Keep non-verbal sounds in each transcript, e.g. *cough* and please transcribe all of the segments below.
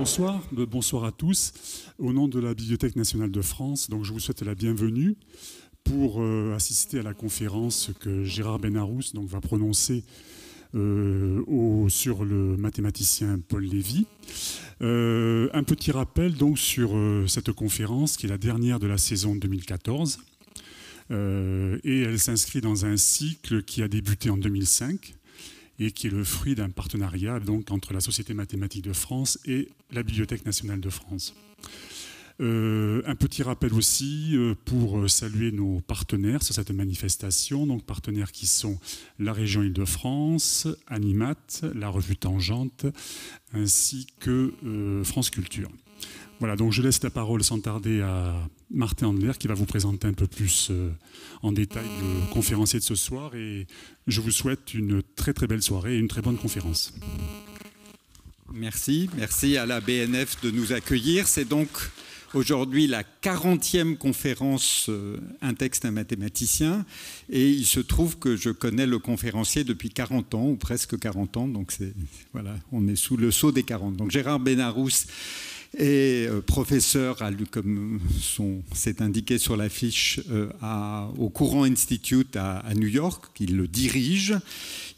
bonsoir, bonsoir à tous. Au nom de la Bibliothèque nationale de France, je vous souhaite la bienvenue pour euh, assister à la conférence que Gérard Benarous va prononcer euh, sur le mathématicien Paul Lévy. Euh, un petit rappel donc sur cette conférence qui est la dernière de la saison 2014 et elle s'inscrit dans un cycle qui a débuté en 2005 et qui est le fruit d'un partenariat donc, entre la Société mathématique de France et la Bibliothèque nationale de France. Euh, un petit rappel aussi euh, pour saluer nos partenaires sur cette manifestation, donc partenaires qui sont la région Île-de-France, Animat, la revue Tangente, ainsi que euh, France Culture. Voilà, donc je laisse la parole sans tarder à Martin Andler qui va vous présenter un peu plus euh, en détail le conférencier de ce soir et je vous souhaite une très très belle soirée et une très bonne conférence. Merci, merci à la BNF de nous accueillir. C'est donc aujourd'hui la 40e conférence euh, Un texte, un mathématicien. Et il se trouve que je connais le conférencier depuis 40 ans, ou presque 40 ans. Donc voilà, on est sous le sceau des 40. Donc Gérard Benarous et euh, professeur, comme c'est indiqué sur l'affiche, euh, au Courant Institute à, New York, il le dirige.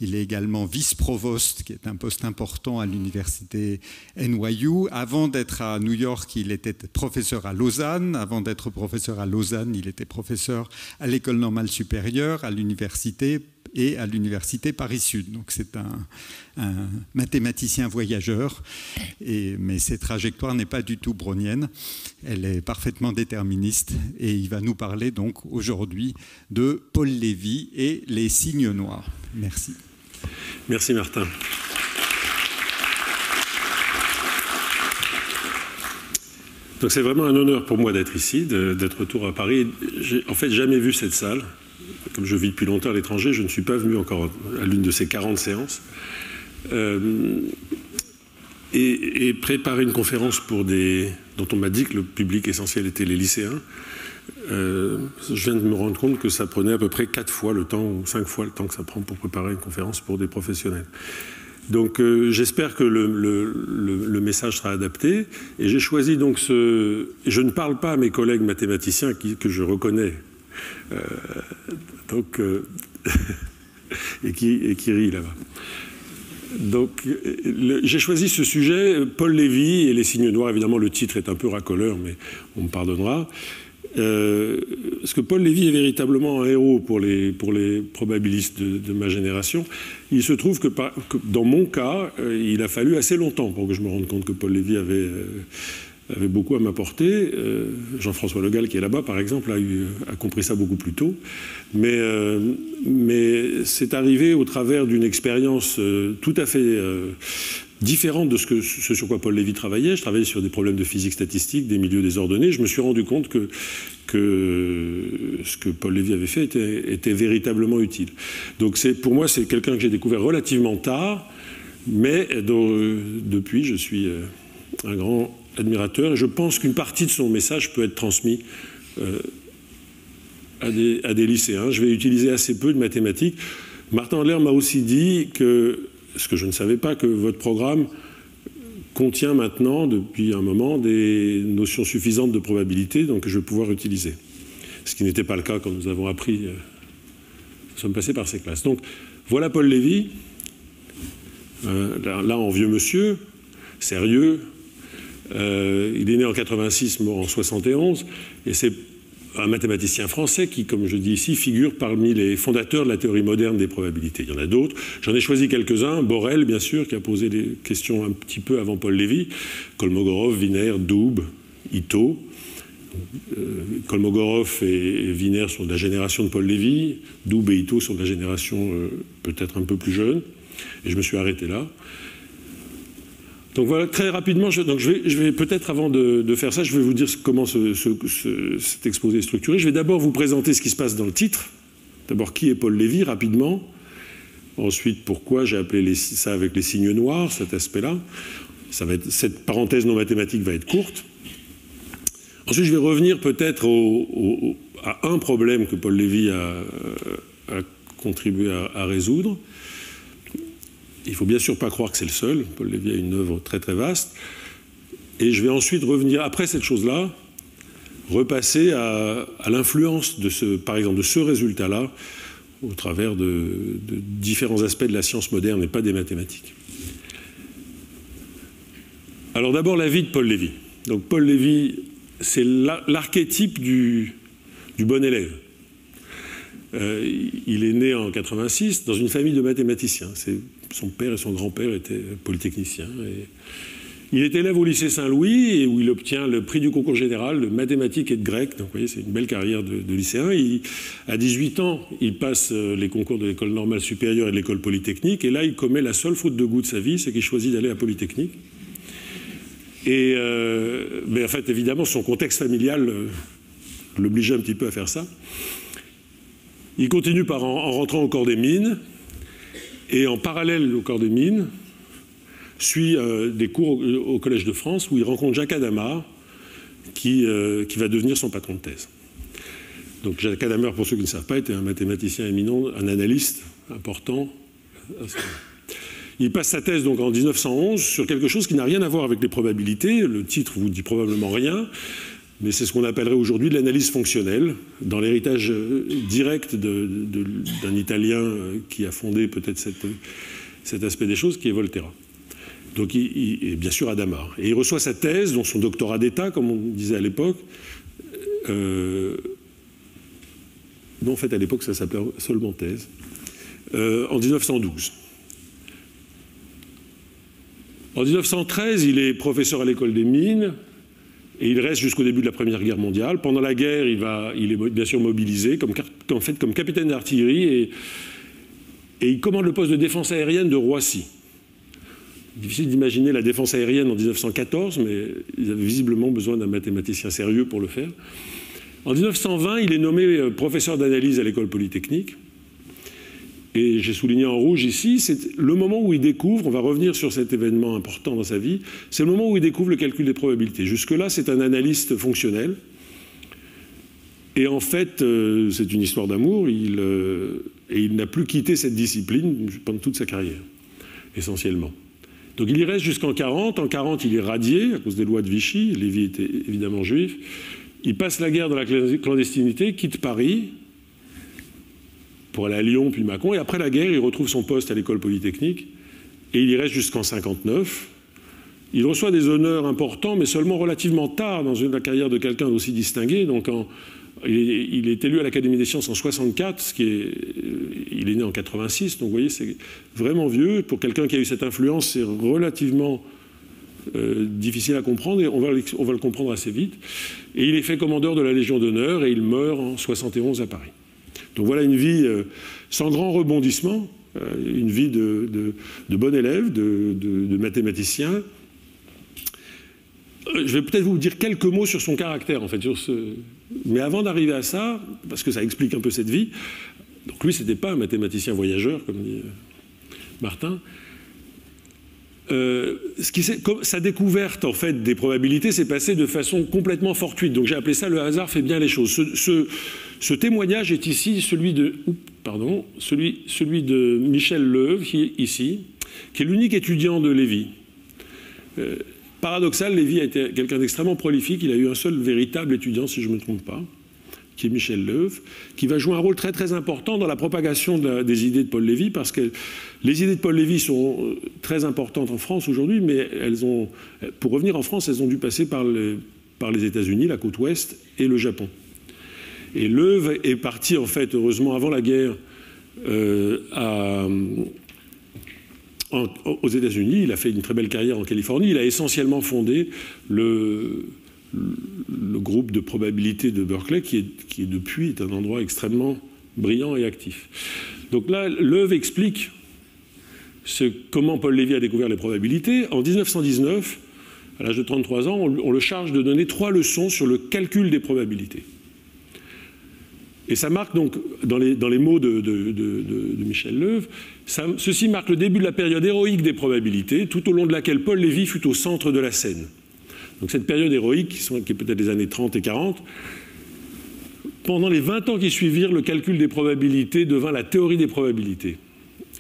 Il est également vice-provost, qui est un poste important à l'université NYU. Avant d'être à New York, il était professeur à Lausanne. Avant d'être professeur à Lausanne, il était professeur à l'École normale supérieure, à l'université et à l'université Paris-Sud. Donc c'est un, mathématicien voyageur, et, mais ses trajectoires n'est pas du tout brownienne, elle est parfaitement déterministe, et il va nous parler donc aujourd'hui de Paul Lévy et les signes noirs. Merci. Merci Martin. Donc c'est vraiment un honneur pour moi d'être ici, d'être retour à Paris. J'ai en fait jamais vu cette salle comme je vis depuis longtemps à l'étranger, je ne suis pas venu encore à l'une de ces 40 séances. Euh, et, préparer une conférence pour des, dont on m'a dit que le public essentiel était les lycéens, euh, je viens de me rendre compte que ça prenait à peu près 4 fois le temps ou 5 fois le temps que ça prend pour préparer une conférence pour des professionnels. Donc euh, j'espère que le, message sera adapté. Et j'ai choisi donc ce... Je ne parle pas à mes collègues mathématiciens que je reconnais donc, euh, *laughs* et, qui, et qui rit là-bas. Donc, j'ai choisi ce sujet, Paul Lévy et les signes noirs. Évidemment, le titre est un peu racoleur, mais on me pardonnera. Euh, parce que Paul Lévy est véritablement un héros pour les, pour les probabilistes de, ma génération. Il se trouve que, dans mon cas, il a fallu assez longtemps pour que je me rende compte que Paul Lévy avait avait beaucoup à m'apporter. Euh, Jean-François Le Gall, qui est là-bas, par exemple, a, compris ça beaucoup plus tôt. Mais, euh, mais c'est arrivé au travers d'une expérience euh, tout à fait différente de ce, sur quoi Paul Lévy travaillait. Je travaillais sur des problèmes de physique statistique, des milieux désordonnés. Je me suis rendu compte que, ce que Paul Lévy avait fait était, véritablement utile. Donc pour moi, c'est quelqu'un que j'ai découvert relativement tard, mais depuis, je suis un grand admirateur. je pense qu'une partie de son message peut être transmis euh, à, des, lycéens. Je vais utiliser assez peu de mathématiques. Martin Adler m'a aussi dit que, ce que je ne savais pas, que votre programme contient maintenant, depuis un moment, des notions suffisantes de probabilité, donc que je vais pouvoir utiliser. Ce qui n'était pas le cas quand nous avons appris. Euh, nous sommes passés par ces classes. Donc, voilà Paul Lévy, euh, là en vieux monsieur, sérieux, euh, il est né en 86, mort en 71, et c'est un mathématicien français qui, comme je dis ici, figure parmi les fondateurs de la théorie moderne des probabilités. Il y en a d'autres. J'en ai choisi quelques-uns. Borel, bien sûr, qui a posé des questions un petit peu avant Paul Lévy. Kolmogorov, Wiener, Doub, Ito. Euh, Kolmogorov et Wiener sont de la génération de Paul Lévy. Doub et Ito sont de la génération euh, peut-être un peu plus jeune. Et je me suis arrêté là. Donc voilà, très rapidement, je, donc je vais, peut-être avant de, faire ça, je vais vous dire comment cet exposé est structuré. Je vais d'abord vous présenter ce qui se passe dans le titre. D'abord, qui est Paul Lévy, rapidement. Ensuite, pourquoi j'ai appelé ça avec les signes noirs, cet aspect-là. cette parenthèse non mathématique va être courte. Ensuite, je vais revenir peut-être à un problème que Paul Lévy a, contribué à résoudre. Il ne faut bien sûr pas croire que c'est le seul. Paul Lévy a une œuvre très très vaste. Et je vais ensuite revenir, après cette chose-là, repasser à, l'influence de ce, par exemple, de ce résultat-là au travers de, différents aspects de la science moderne et pas des mathématiques. Alors d'abord la vie de Paul Lévy. Donc Paul Lévy, c'est l'archétype du, bon élève. Euh, il est né en 86 dans une famille de mathématiciens. Son père et son grand-père étaient polytechniciens. Il est élève au lycée Saint-Louis où il obtient le prix du concours général de mathématiques et de grec. Donc vous voyez, c'est une belle carrière de, lycéen. à 18 ans, il passe euh, les concours de l'école normale supérieure et de l'école polytechnique. Et là, il commet la seule faute de goût de sa vie, c'est qu'il choisit d'aller à Polytechnique. Euh, mais en fait, évidemment, son contexte familial euh, l'obligeait un petit peu à faire ça. Il continue par en rentrant au corps des mines. Et en parallèle au corps des mines, suit euh, des cours au, Collège de France où il rencontre Jacques Adamar, qui, euh, qui va devenir son patron de thèse. Donc Jacques Adamar, pour ceux qui ne savent pas, était un mathématicien éminent, un analyste important. Il passe sa thèse donc en 1911 sur quelque chose qui n'a rien à voir avec les probabilités. Le titre vous dit probablement rien, mais c'est ce qu'on appellerait aujourd'hui l'analyse fonctionnelle, dans l'héritage euh, direct d'un Italien qui a fondé peut-être cet aspect des choses, qui est Volterra. Donc, il, bien sûr Adamar. Et il reçoit sa thèse, dont son doctorat d'État, comme on disait à l'époque. Euh, non, en fait, à l'époque, ça s'appelait seulement thèse. Euh, en 1912. En 1913, il est professeur à l'école des mines et il reste jusqu'au début de la Première Guerre mondiale. Pendant la guerre, il, est bien sûr mobilisé comme capitaine d'artillerie et, et il commande le poste de défense aérienne de Roissy. Difficile d'imaginer la défense aérienne en 1914, mais ils avaient visiblement besoin d'un mathématicien sérieux pour le faire. En 1920, il est nommé euh, professeur d'analyse à l'école polytechnique. Et j'ai souligné en rouge ici, c'est le moment où il découvre, on va revenir sur cet événement important dans sa vie, c'est le moment où il découvre le calcul des probabilités. Jusque-là, c'est un analyste fonctionnel. Et en fait, euh, c'est une histoire d'amour, euh, et il n'a plus quitté cette discipline pendant toute sa carrière, essentiellement. Donc il y reste jusqu'en 40. En 40, il est radié à cause des lois de Vichy. Lévy était évidemment juif. Il passe la guerre dans la clandestinité, quitte Paris pour aller à Lyon puis Macon. Et après la guerre, il retrouve son poste à l'école polytechnique. Et il y reste jusqu'en 59. Il reçoit des honneurs importants, mais seulement relativement tard dans la carrière de quelqu'un d'aussi distingué. Donc il est, élu à l'Académie des sciences en 64, ce qui est, euh, il est né en 86, donc vous voyez, c'est vraiment vieux. Pour quelqu'un qui a eu cette influence, c'est relativement euh, difficile à comprendre, et on va, on va, le comprendre assez vite. Et il est fait commandeur de la Légion d'honneur, et il meurt en 71 à Paris. Donc voilà une vie euh, sans grand rebondissement, une vie de, bon élève, de, mathématicien, je vais peut-être vous dire quelques mots sur son caractère, en fait, sur mais avant d'arriver à ça, parce que ça explique un peu cette vie, donc lui, ce n'était pas un mathématicien voyageur, comme dit euh, Martin. Euh, sa découverte en fait des probabilités s'est passée de façon complètement fortuite. Donc j'ai appelé ça le hasard fait bien les choses. Témoignage est ici celui de, pardon, celui, celui de Michel Leuve, qui est ici, qui est l'unique étudiant de Lévy. Euh, Paradoxal, Lévy a été quelqu'un d'extrêmement prolifique. Il a eu un seul véritable étudiant, si je ne me trompe pas, qui est Michel Leuve, qui va jouer un rôle très très important dans la propagation des idées de Paul Lévy, parce que les idées de Paul Lévy sont euh, très importantes en France aujourd'hui, mais elles ont, pour revenir en France, elles ont dû passer par les États-Unis, la côte ouest et le Japon. Et Leuve est parti, en fait, heureusement, avant la guerre, euh, aux États-Unis, il a fait une très belle carrière en Californie. Il a essentiellement fondé le, groupe de probabilité de Berkeley, qui, est, depuis est un endroit extrêmement brillant et actif. Donc là, Leuve explique comment Paul Lévy a découvert les probabilités. En 1919, à l'âge de 33 ans, on, le charge de donner trois leçons sur le calcul des probabilités. Et ça marque donc, dans les, mots de, Michel Leuve, ceci marque le début de la période héroïque des probabilités, tout au long de laquelle Paul Lévy fut au centre de la scène. Donc cette période héroïque, qui est peut-être les années 30 et 40, pendant les 20 ans qui suivirent, le calcul des probabilités devint la théorie des probabilités.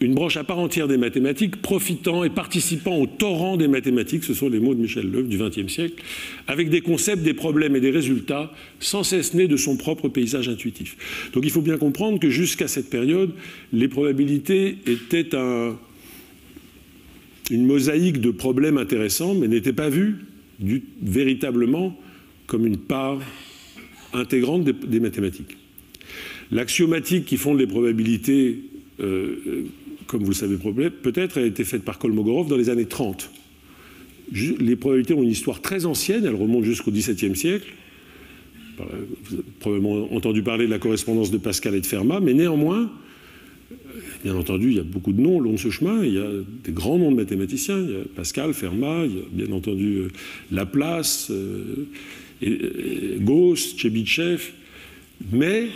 Une branche à part entière des mathématiques, profitant et participant au torrent des mathématiques, ce sont les mots de Michel Leuve du XXe siècle, avec des concepts, des problèmes et des résultats sans cesse nés de son propre paysage intuitif. Donc il faut bien comprendre que jusqu'à cette période, les probabilités étaient une mosaïque de problèmes intéressants, mais n'étaient pas vues véritablement comme une part intégrante des, mathématiques. L'axiomatique qui fonde les probabilités euh, comme vous le savez peut-être, a été faite par Kolmogorov dans les années 30. Les probabilités ont une histoire très ancienne, elles remontent jusqu'au XVIIe siècle. Vous avez probablement entendu parler de la correspondance de Pascal et de Fermat, mais néanmoins, bien entendu, il y a beaucoup de noms long de ce chemin. Il y a des grands noms de mathématiciens. Il y a Pascal, Fermat, il y a bien entendu euh, Laplace, euh, Gauss, Chebyshev. Mais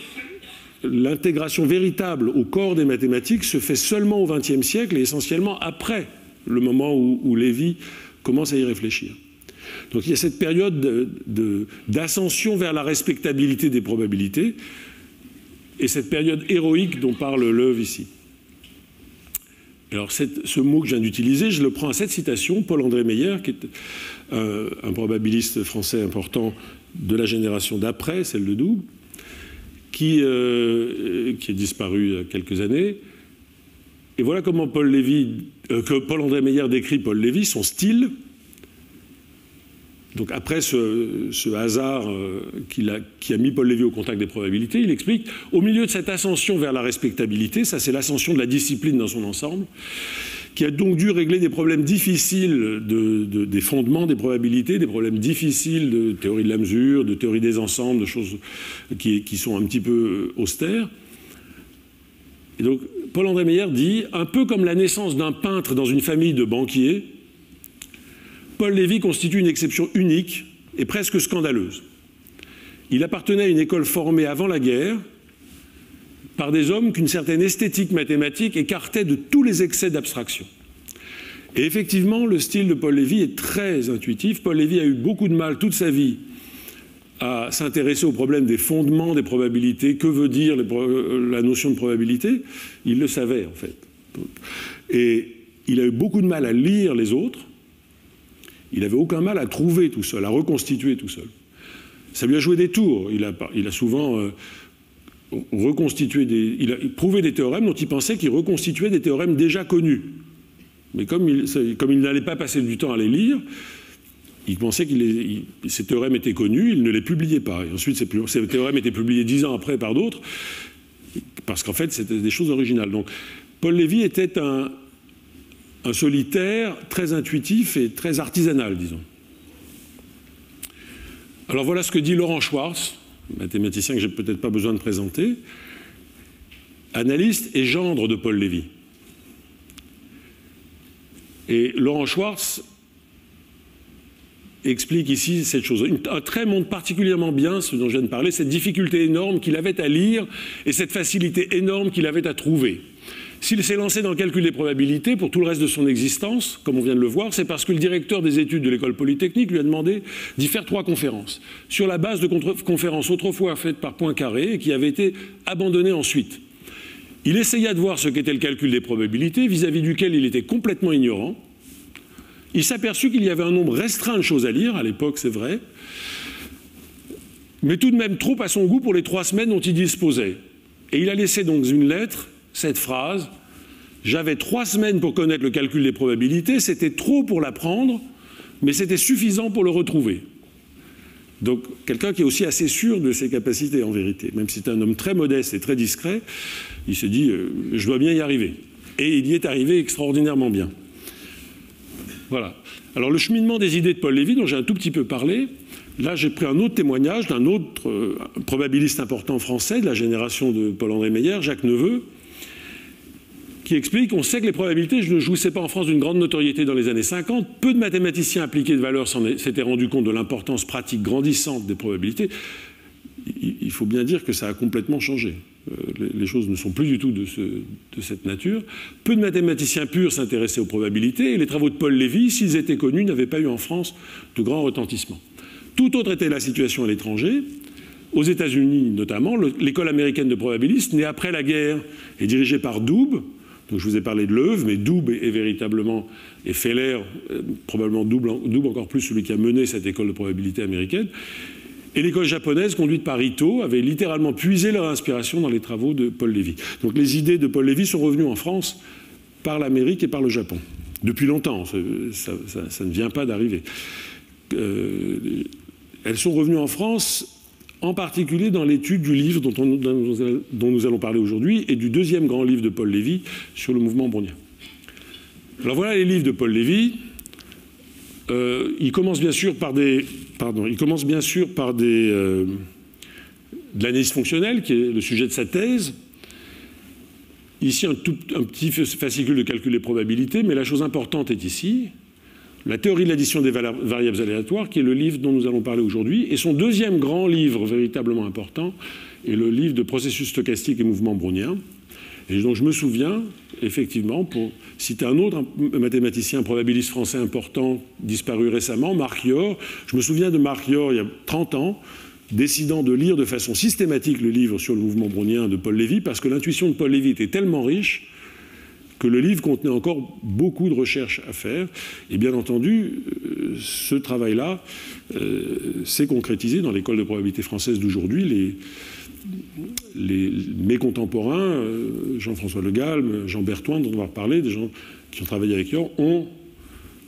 l'intégration véritable au corps des mathématiques se fait seulement au XXe siècle et essentiellement après le moment où, Lévy commence à y réfléchir. Donc il y a cette période d'ascension vers la respectabilité des probabilités et cette période héroïque dont parle Leuve ici. Alors ce mot que je viens d'utiliser, je le prends à cette citation, Paul-André Meyer, qui est un, un, probabiliste français important de la génération d'après, celle de Double, qui, euh, qui est disparu il y a quelques années. Et voilà comment Paul Lévy, euh, que Paul-André Meyer décrit Paul Lévy, son style. Donc après ce, hasard euh, a, qui a mis Paul Lévy au contact des probabilités, il explique, au milieu de cette ascension vers la respectabilité, ça c'est l'ascension de la discipline dans son ensemble, qui a donc dû régler des problèmes difficiles des fondements des probabilités, des problèmes difficiles de théorie de la mesure, de théorie des ensembles, de choses qui, sont un petit peu euh, austères. Et donc, Paul-André Meyer dit, un peu comme la naissance d'un peintre dans une famille de banquiers, Paul Lévy constitue une exception unique et presque scandaleuse. Il appartenait à une école formée avant la guerre, par des hommes qu'une certaine esthétique mathématique écartait de tous les excès d'abstraction. Et effectivement, le style de Paul Lévy est très intuitif. Paul Lévy a eu beaucoup de mal toute sa vie à s'intéresser au problème des fondements des probabilités. Que veut dire la notion de probabilité? Il le savait, en fait. Et il a eu beaucoup de mal à lire les autres. Il n'avait aucun mal à trouver tout seul, à reconstituer tout seul. Ça lui a joué des tours. Il a, il a souvent euh, reconstituer des, il a prouvé des théorèmes dont il pensait qu'il reconstituait des théorèmes déjà connus. Mais comme il, n'allait pas passer du temps à les lire, il pensait que ces théorèmes étaient connus, il ne les publiait pas. Et ensuite, ces, ces théorèmes étaient publiés dix ans après par d'autres, parce qu'en fait, c'était des choses originales. Donc, Paul Lévy était un, un solitaire très intuitif et très artisanal, disons. Alors voilà ce que dit Laurent Schwartz, mathématicien que j'ai peut-être pas besoin de présenter, analyste et gendre de Paul Lévy. Et Laurent Schwartz explique ici cette chose. Un trait montre particulièrement bien ce dont je viens de parler, cette difficulté énorme qu'il avait à lire et cette facilité énorme qu'il avait à trouver. S'il s'est lancé dans le calcul des probabilités pour tout le reste de son existence, comme on vient de le voir, c'est parce que le directeur des études de l'école polytechnique lui a demandé d'y faire trois conférences, sur la base de conférences autrefois faites par Poincaré et qui avaient été abandonnées ensuite. Il essaya de voir ce qu'était le calcul des probabilités, vis-à-vis duquel il était complètement ignorant. Il s'aperçut qu'il y avait un nombre restreint de choses à lire, à l'époque c'est vrai, mais tout de même trop à son goût pour les trois semaines dont il disposait. Et il a laissé donc une lettre cette phrase J'avais trois semaines pour connaître le calcul des probabilités, c'était trop pour l'apprendre, mais c'était suffisant pour le retrouver. Donc quelqu'un qui est aussi assez sûr de ses capacités en vérité, même si c'est un homme très modeste et très discret, il se dit euh, je dois bien y arriver. Et il y est arrivé extraordinairement bien. Voilà. Alors le cheminement des idées de Paul Lévy, dont j'ai un tout petit peu parlé, là j'ai pris un autre témoignage d'un autre euh, probabiliste important français de la génération de Paul-André Meyer, Jacques Neveu, qui explique on sait que les probabilités ne jouissaient pas en France d'une grande notoriété dans les années 50. Peu de mathématiciens appliqués de valeur s'étaient rendus compte de l'importance pratique grandissante des probabilités. Il faut bien dire que ça a complètement changé. Euh, les choses ne sont plus du tout de, de cette nature. Peu de mathématiciens purs s'intéressaient aux probabilités et les travaux de Paul Lévy, s'ils étaient connus, n'avaient pas eu en France de grand retentissement. Tout autre était la situation à l'étranger. Aux États-Unis notamment, l'école américaine de probabilistes, née après la guerre et dirigée par Doub, Donc je vous ai parlé de Leuve, mais Doub est, véritablement, et Feller, euh, probablement double, double encore plus celui qui a mené cette école de probabilité américaine. Et l'école japonaise, conduite par Ito, avait littéralement puisé leur inspiration dans les travaux de Paul Lévy. Donc les idées de Paul Lévy sont revenues en France par l'Amérique et par le Japon. Depuis longtemps, ça, ne vient pas d'arriver. Euh, elles sont revenues en France en particulier dans l'étude du livre dont, nous allons parler aujourd'hui et du deuxième grand livre de Paul Lévy sur le mouvement brownien. Alors voilà les livres de Paul Lévy. Euh, il commence bien sûr par des, pardon, il commence bien sûr par des, euh, de l'analyse fonctionnelle, qui est le sujet de sa thèse. Ici, un petit fascicule de calcul des probabilités, mais la chose importante est ici, la théorie de l'addition des variables aléatoires, qui est le livre dont nous allons parler aujourd'hui, et son deuxième grand livre véritablement important est le livre de processus stochastiques et mouvements browniens. Et donc je me souviens, effectivement, pour citer un autre mathématicien probabiliste français important disparu récemment, Marc Yor, je me souviens de Marc Yor il y a 30 ans, décidant de lire de façon systématique le livre sur le mouvement brownien de Paul Lévy, parce que l'intuition de Paul Lévy était tellement riche que le livre contenait encore beaucoup de recherches à faire. Et bien entendu, euh, ce travail-là euh, s'est concrétisé dans l'école de probabilité française d'aujourd'hui. Les, mes contemporains, euh, Jean-François Le Galme, Jean Bertoin, dont on va reparler, des gens qui ont travaillé avec Yor, ont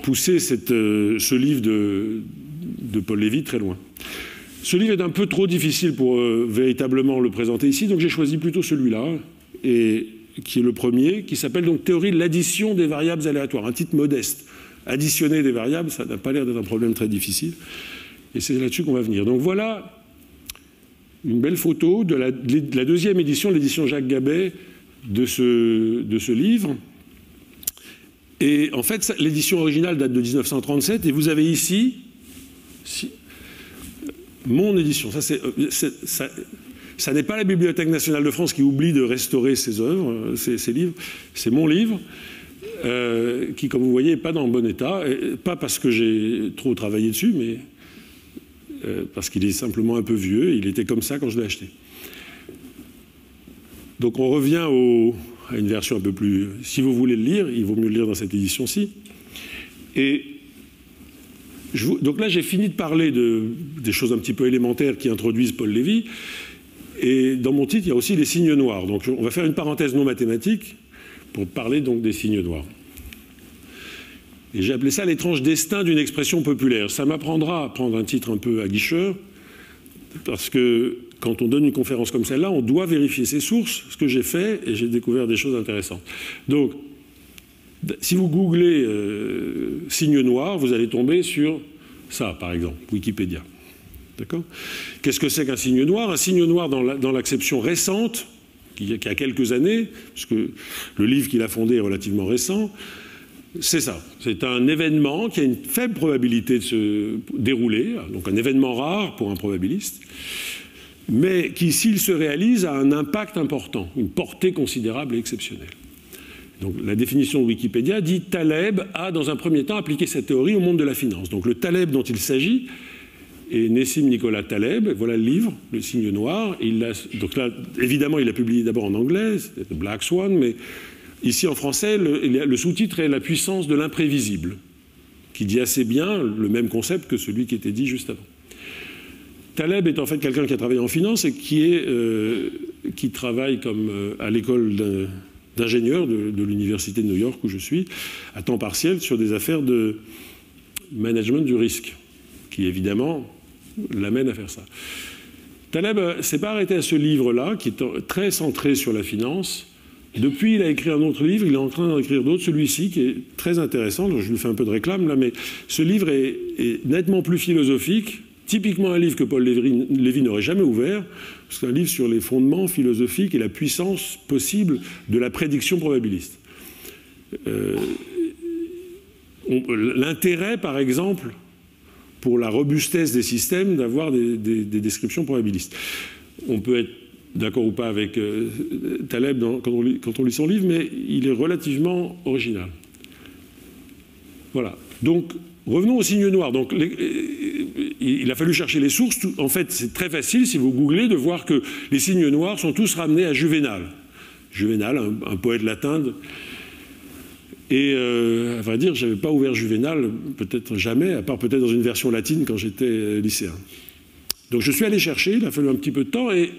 poussé ce livre de, de, Paul Lévy très loin. Ce livre est un peu trop difficile pour véritablement le présenter ici, donc j'ai choisi plutôt celui-là. Et qui est le premier, qui s'appelle donc théorie de l'addition des variables aléatoires, un titre modeste. Additionner des variables, ça n'a pas l'air d'être un problème très difficile. Et c'est là-dessus qu'on va venir. Donc voilà une belle photo de la, deuxième édition, l'édition Jacques Gabet de ce, de ce livre. Et en fait, l'édition originale date de 1937, et vous avez ici mon édition. Ça, c'est, euh, ça n'est pas la Bibliothèque nationale de France qui oublie de restaurer ses œuvres, ses, livres. C'est mon livre, euh, qui, comme vous voyez, n'est pas dans le bon état. pas parce que j'ai trop travaillé dessus, mais euh, parce qu'il est simplement un peu vieux. Il était comme ça quand je l'ai acheté. Donc on revient à une version un peu plus... Si vous voulez le lire, il vaut mieux le lire dans cette édition-ci. Et donc là, j'ai fini de parler de, des choses un petit peu élémentaires qui introduisent Paul Lévy. Et dans mon titre, il y a aussi les signes noirs. Donc on va faire une parenthèse non mathématique pour parler donc des signes noirs. Et j'ai appelé ça l'étrange destin d'une expression populaire. Ça m'apprendra à prendre un titre un peu aguicheur, parce que quand on donne une conférence comme celle-là, on doit vérifier ses sources, ce que j'ai fait, et j'ai découvert des choses intéressantes. Donc, si vous googlez euh, signes noirs, vous allez tomber sur ça, par exemple, Wikipédia. D'accord Qu'est-ce que c'est qu'un signe noir? Un signe noir, dans l'acception récente, qui, a quelques années, puisque le livre qu'il a fondé est relativement récent, c'est ça. C'est un événement qui a une faible probabilité de se dérouler, donc un événement rare pour un probabiliste, mais qui, s'il se réalise, a un impact important, une portée considérable et exceptionnelle. Donc la définition de Wikipédia dit Taleb a, dans un premier temps, appliqué cette théorie au monde de la finance. Donc le Taleb dont il s'agit, et Nessim Nicolas Taleb, voilà le livre, Le signe noir. Donc là, évidemment, il a publié d'abord en anglais, Black Swan, mais ici en français, le, sous-titre est La puissance de l'imprévisible, qui dit assez bien le même concept que celui qui était dit juste avant. Taleb est en fait quelqu'un qui a travaillé en finance et qui, euh, travaille comme euh, à l'école d'ingénieur de, de l'université de New York où je suis, à temps partiel, sur des affaires de management du risque, qui évidemment l'amène à faire ça. Taleb s'est pas arrêté à ce livre-là, qui est très centré sur la finance. Depuis, il a écrit un autre livre, il est en train d'écrire d'autres, celui-ci qui est très intéressant, je lui fais un peu de réclame là, mais ce livre est, nettement plus philosophique, typiquement un livre que Paul Lévy, n'aurait jamais ouvert, c'est un livre sur les fondements philosophiques et la puissance possible de la prédiction probabiliste. Euh, l'intérêt, par exemple, pour la robustesse des systèmes d'avoir des, descriptions probabilistes. On peut être d'accord ou pas avec euh, Taleb quand, on lit, son livre, mais il est relativement original. Voilà. Donc, revenons au signe noir. Donc, euh, il a fallu chercher les sources. En fait, c'est très facile, si vous googlez, de voir que les signes noirs sont tous ramenés à Juvénal. Juvénal, un, poète latin Et à vrai dire, je n'avais pas ouvert Juvénal, peut-être jamais, à part peut-être dans une version latine quand j'étais lycéen. Donc je suis allé chercher, il a fallu un petit peu de temps, et,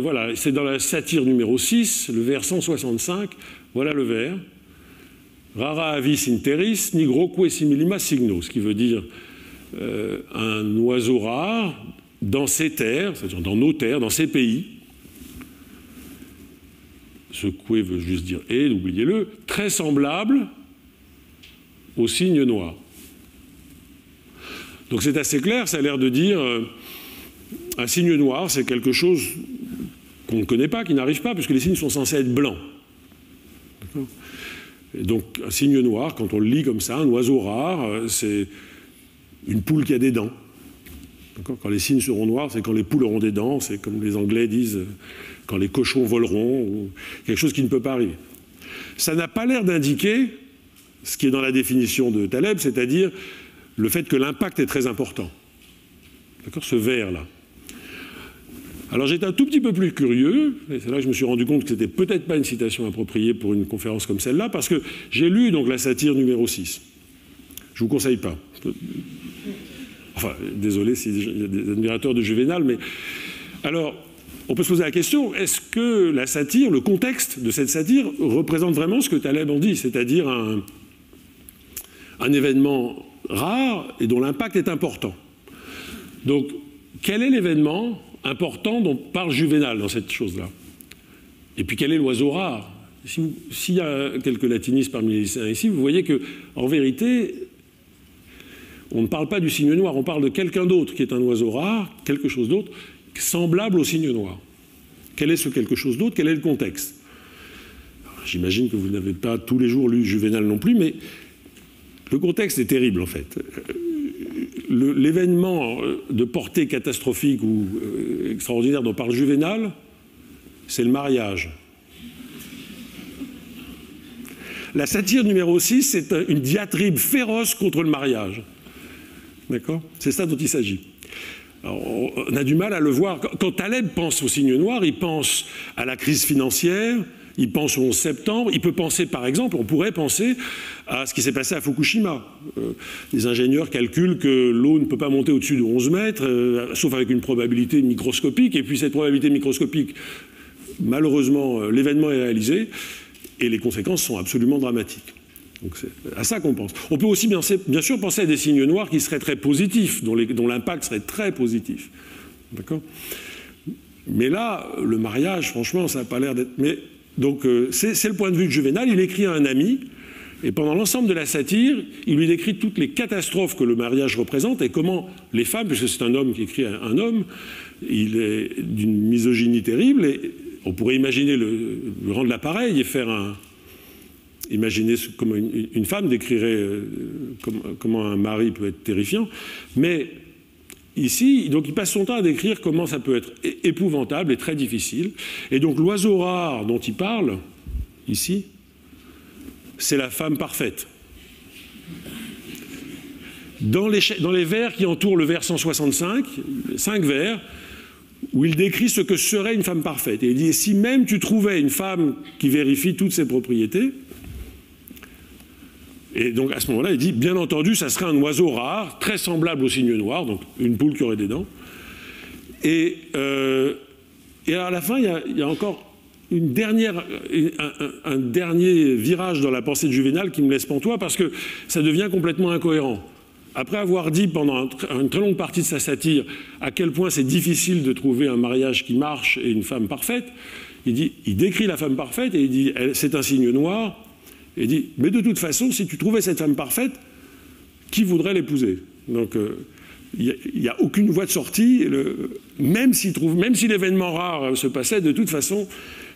voilà, c'est dans la satire numéro 6, le vers 165, voilà le vers. Rara avis interis, nigroque similima signo, ce qui veut dire euh, un oiseau rare dans ces terres, c'est-à-dire dans nos terres, dans ces pays. Ce coué veut juste dire et, oubliez-le, très semblable au signe noir. Donc c'est assez clair, ça a l'air de dire euh, un signe noir, c'est quelque chose qu'on ne connaît pas, qui n'arrive pas, puisque les signes sont censés être blancs. donc un signe noir, quand on le lit comme ça, un oiseau rare, euh, c'est une poule qui a des dents. Quand les signes seront noirs, c'est quand les poules auront des dents, c'est comme les Anglais disent, euh, quand les cochons voleront, ou quelque chose qui ne peut pas arriver. Ça n'a pas l'air d'indiquer ce qui est dans la définition de Taleb, c'est-à-dire le fait que l'impact est très important. D'accord Ce verre-là. Alors j'étais un tout petit peu plus curieux, et c'est là que je me suis rendu compte que c'était peut-être pas une citation appropriée pour une conférence comme celle-là, parce que j'ai lu donc la satire numéro 6. Je vous conseille pas. Enfin, désolé s'il y des admirateurs de Juvénal, mais alors, on peut se poser la question, est-ce que la satire, le contexte de cette satire, représente vraiment ce que Taleb en dit, c'est-à-dire un, un événement rare et dont l'impact est important. Donc, quel est l'événement important dont parle Juvénal dans cette chose-là? Et puis quel est l'oiseau rare? S'il y a quelques latinistes parmi les lycéens ici, vous voyez que, en vérité, on ne parle pas du signe noir, on parle de quelqu'un d'autre qui est un oiseau rare, quelque chose d'autre, semblable au signe noir. Quel est ce quelque chose d'autre? Quel est le contexte? J'imagine que vous n'avez pas tous les jours lu Juvénal non plus, mais le contexte est terrible en fait l'événement euh, de portée catastrophique ou euh, extraordinaire dont parle Juvénal, c'est le mariage. La satire numéro 6, c'est une diatribe féroce contre le mariage. D'accord? C'est ça dont il s'agit. On a du mal à le voir. Quand Taleb pense au signe noir, il pense à la crise financière, il pense au 11 septembre, il peut penser par exemple, on pourrait penser à ce qui s'est passé à Fukushima. Euh, les ingénieurs calculent que l'eau ne peut pas monter au-dessus de 11 mètres, euh, sauf avec une probabilité microscopique, et puis cette probabilité microscopique, malheureusement, euh, l'événement est réalisé, et les conséquences sont absolument dramatiques. Donc c'est à ça qu'on pense. On peut aussi bien, sûr penser à des signes noirs qui seraient très positifs, dont l'impact serait très positif. D'accord? Mais là, le mariage, franchement, ça n'a pas l'air d'être. Mais donc euh, c'est le point de vue de Juvenal. Il écrit à un ami, et pendant l'ensemble de la satire, il lui décrit toutes les catastrophes que le mariage représente et comment les femmes, puisque c'est un homme qui écrit à un homme, il est d'une misogynie terrible, et on pourrait imaginer le, rendre l'appareil et faire un. Imaginer comment une, femme décrirait euh, comment un mari peut être terrifiant, mais Ici, donc il passe son temps à décrire comment ça peut être épouvantable et très difficile. Et donc l'oiseau rare dont il parle, ici, c'est la femme parfaite. Dans les, dans les vers qui entourent le vers 165, cinq vers, où il décrit ce que serait une femme parfaite. Et il dit, si même tu trouvais une femme qui vérifie toutes ses propriétés, et donc à ce moment-là, il dit, bien entendu, ça serait un oiseau rare, très semblable au cygne noir, donc une poule qui aurait des dents. Et, euh, à la fin, il y a, encore une dernière, un, dernier virage dans la pensée de Juvénal qui me laisse pantois parce que ça devient complètement incohérent. Après avoir dit pendant une très longue partie de sa satire à quel point c'est difficile de trouver un mariage qui marche et une femme parfaite, il, il décrit la femme parfaite et il dit c'est un signe noir, et dit Mais de toute façon, si tu trouvais cette femme parfaite, qui voudrait l'épouser? Donc, euh, il n'y a, aucune voie de sortie. même si l'événement rare se passait, de toute façon,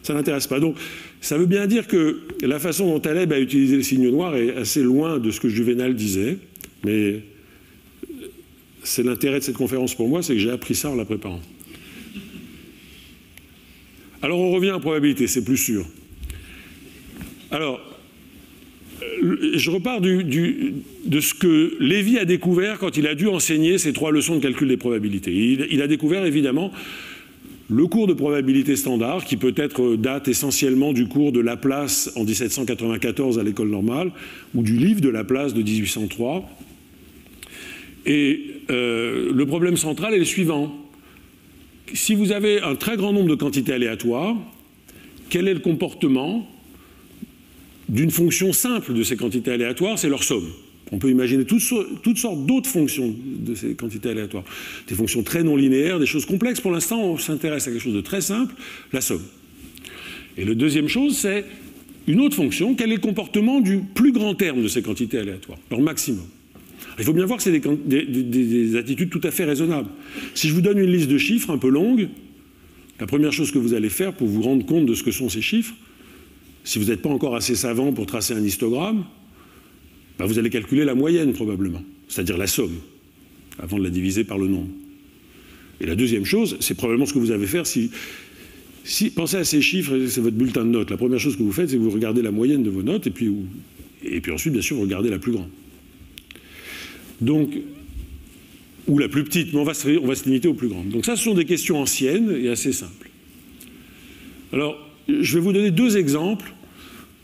ça n'intéresse pas. Donc, ça veut bien dire que la façon dont Taleb a utilisé le signe noir est assez loin de ce que Juvenal disait. Mais c'est l'intérêt de cette conférence pour moi, c'est que j'ai appris ça en la préparant. Alors, on revient à probabilité, c'est plus sûr. Alors, je repars de ce que Lévy a découvert quand il a dû enseigner ces trois leçons de calcul des probabilités. Il, a découvert évidemment le cours de probabilité standard, qui peut être date essentiellement du cours de Laplace en 1794 à l'école normale, ou du livre de Laplace de 1803. Et euh, le problème central est le suivant. Si vous avez un très grand nombre de quantités aléatoires, quel est le comportement d'une fonction simple de ces quantités aléatoires C'est leur somme. On peut imaginer toutes, sortes d'autres fonctions de ces quantités aléatoires. Des fonctions très non linéaires, des choses complexes. Pour l'instant, on s'intéresse à quelque chose de très simple, la somme. Et la deuxième chose, c'est une autre fonction. Quel est le comportement du plus grand terme de ces quantités aléatoires, leur maximum Il faut bien voir que c'est des, attitudes tout à fait raisonnables. Si je vous donne une liste de chiffres un peu longue, la première chose que vous allez faire pour vous rendre compte de ce que sont ces chiffres, si vous n'êtes pas encore assez savant pour tracer un histogramme, bah, vous allez calculer la moyenne probablement, c'est-à-dire la somme, avant de la diviser par le nombre. Et la deuxième chose, c'est probablement ce que vous allez faire si, si pensez à ces chiffres, c'est votre bulletin de notes. La première chose que vous faites, c'est que vous regardez la moyenne de vos notes et puis, et puis ensuite, bien sûr, vous regardez la plus grande. Donc, ou la plus petite, mais on va, se, on va se limiter aux plus grandes. Donc ça, ce sont des questions anciennes et assez simples. Alors, je vais vous donner deux exemples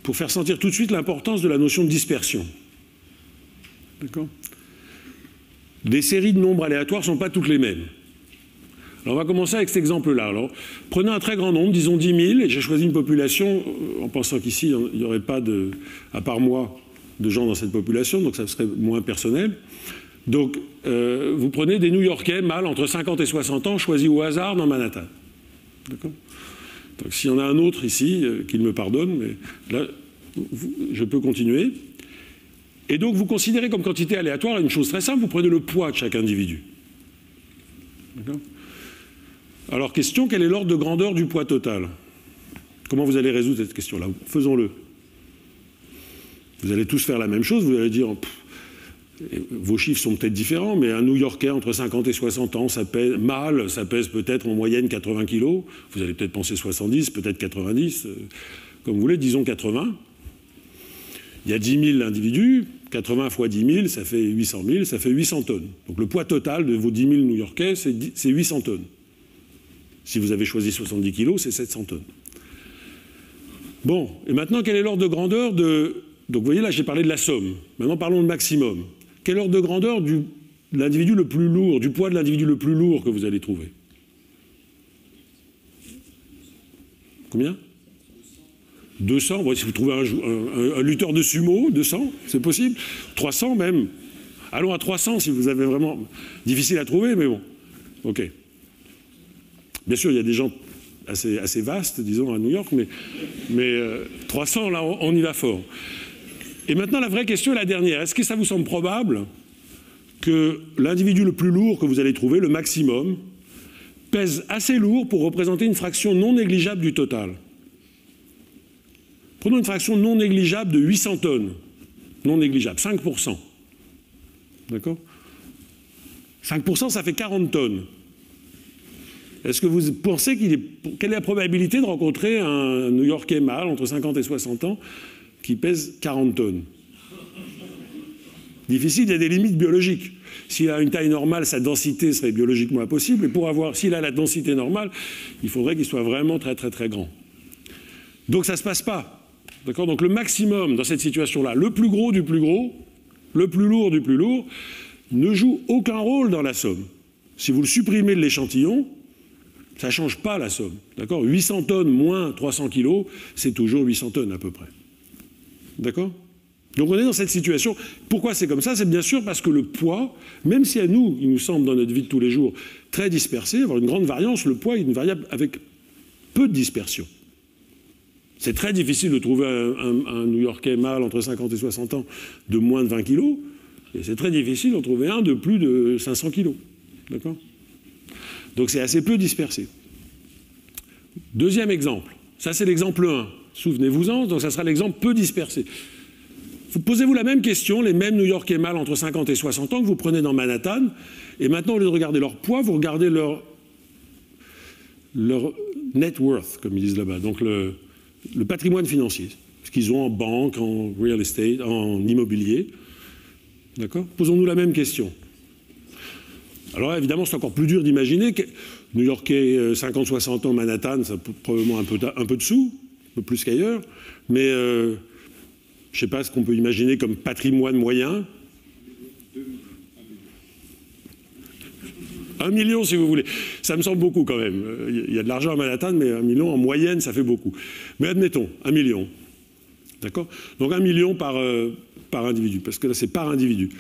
pour faire sentir tout de suite l'importance de la notion de dispersion. D'accord? Les séries de nombres aléatoires ne sont pas toutes les mêmes. Alors on va commencer avec cet exemple-là. Alors, prenez un très grand nombre, disons 10 000, et j'ai choisi une population euh, en pensant qu'ici, il n'y aurait pas, à part moi, de gens dans cette population, donc ça serait moins personnel. Donc, euh, vous prenez des New-Yorkais mâles entre 50 et 60 ans, choisis au hasard dans Manhattan. D'accord? Donc, s'il y en a un autre ici, euh, qu'il me pardonne, mais là, je peux continuer. Et donc vous considérez comme quantité aléatoire une chose très simple, vous prenez le poids de chaque individu. Alors question, quel est l'ordre de grandeur du poids total? Comment vous allez résoudre cette question-là? Faisons-le. Vous allez tous faire la même chose, vous allez dire, vos chiffres sont peut-être différents, mais un New-Yorkais entre 50 et 60 ans, ça pèse, mâle, ça pèse peut-être en moyenne 80 kg. Vous allez peut-être penser 70, peut-être 90, euh, comme vous voulez, disons 80. Il y a 10 000 individus, 80 fois 10 000, ça fait 800 000, ça fait 800 tonnes. Donc le poids total de vos 10 000 New-Yorkais, c'est 800 tonnes. Si vous avez choisi 70 kilos, c'est 700 tonnes. Bon, et maintenant, quel est l'ordre de grandeur de... Donc vous voyez, là, j'ai parlé de la somme. Maintenant, parlons de maximum. Quel est l'ordre de grandeur de l'individu le plus lourd, du poids de l'individu le plus lourd que vous allez trouver Combien 200, si vous trouvez un, lutteur de sumo, 200, c'est possible. 300 même. Allons à 300 si vous avez vraiment... Difficile à trouver, mais bon. OK. Bien sûr, il y a des gens assez, assez vastes, disons, à New York, mais, mais 300, euh, là, on, y va fort. Et maintenant, la vraie question est la dernière. Est-ce que ça vous semble probable que l'individu le plus lourd que vous allez trouver, le maximum, pèse assez lourd pour représenter une fraction non négligeable du total? Prenons une fraction non négligeable de 800 tonnes. Non négligeable, 5%. D'accord? 5%, ça fait 40 tonnes. Est-ce que vous pensez qu'il est. Quelle est la probabilité de rencontrer un New-Yorkais mâle entre 50 et 60 ans qui pèse 40 tonnes Difficile, il y a des limites biologiques. S'il a une taille normale, sa densité serait biologiquement impossible. Et pour avoir, s'il a la densité normale, il faudrait qu'il soit vraiment très très très grand. Donc ça ne se passe pas. D'accord? Donc le maximum dans cette situation-là, le plus gros du plus gros, le plus lourd du plus lourd, ne joue aucun rôle dans la somme. Si vous le supprimez de l'échantillon, ça ne change pas la somme. D'accord? 800 tonnes moins 300 kilos, c'est toujours 800 tonnes à peu près. D'accord? Donc on est dans cette situation. Pourquoi c'est comme ça? C'est bien sûr parce que le poids, même si à nous, il nous semble dans notre vie de tous les jours très dispersé, avoir une grande variance, le poids est une variable avec peu de dispersion. C'est très difficile de trouver un, New-Yorkais mâle entre 50 et 60 ans de moins de 20 kilos, et c'est très difficile d'en trouver un de plus de 500 kilos. D'accord? Donc c'est assez peu dispersé. Deuxième exemple. Ça, c'est l'exemple 1. Souvenez-vous-en, donc ça sera l'exemple peu dispersé. Vous posez-vous la même question, les mêmes New-Yorkais mâles entre 50 et 60 ans que vous prenez dans Manhattan, et maintenant, au lieu de regarder leur poids, vous regardez leur, net worth, comme ils disent là-bas. Donc le, patrimoine financier, ce qu'ils ont en banque, en real estate, en immobilier. D'accord? Posons-nous la même question. Alors évidemment, c'est encore plus dur d'imaginer que New-Yorkais, 50-60 ans, Manhattan, ça probablement un peu, un peu de sous, un peu plus qu'ailleurs, mais je ne sais pas ce qu'on peut imaginer comme patrimoine moyen. Un million, si vous voulez. Ça me semble beaucoup quand même. Il y a de l'argent à Manhattan, mais un million en moyenne, ça fait beaucoup. Mais admettons, un million. D'accord? Donc un million par, par individu, parce que là, c'est par individu.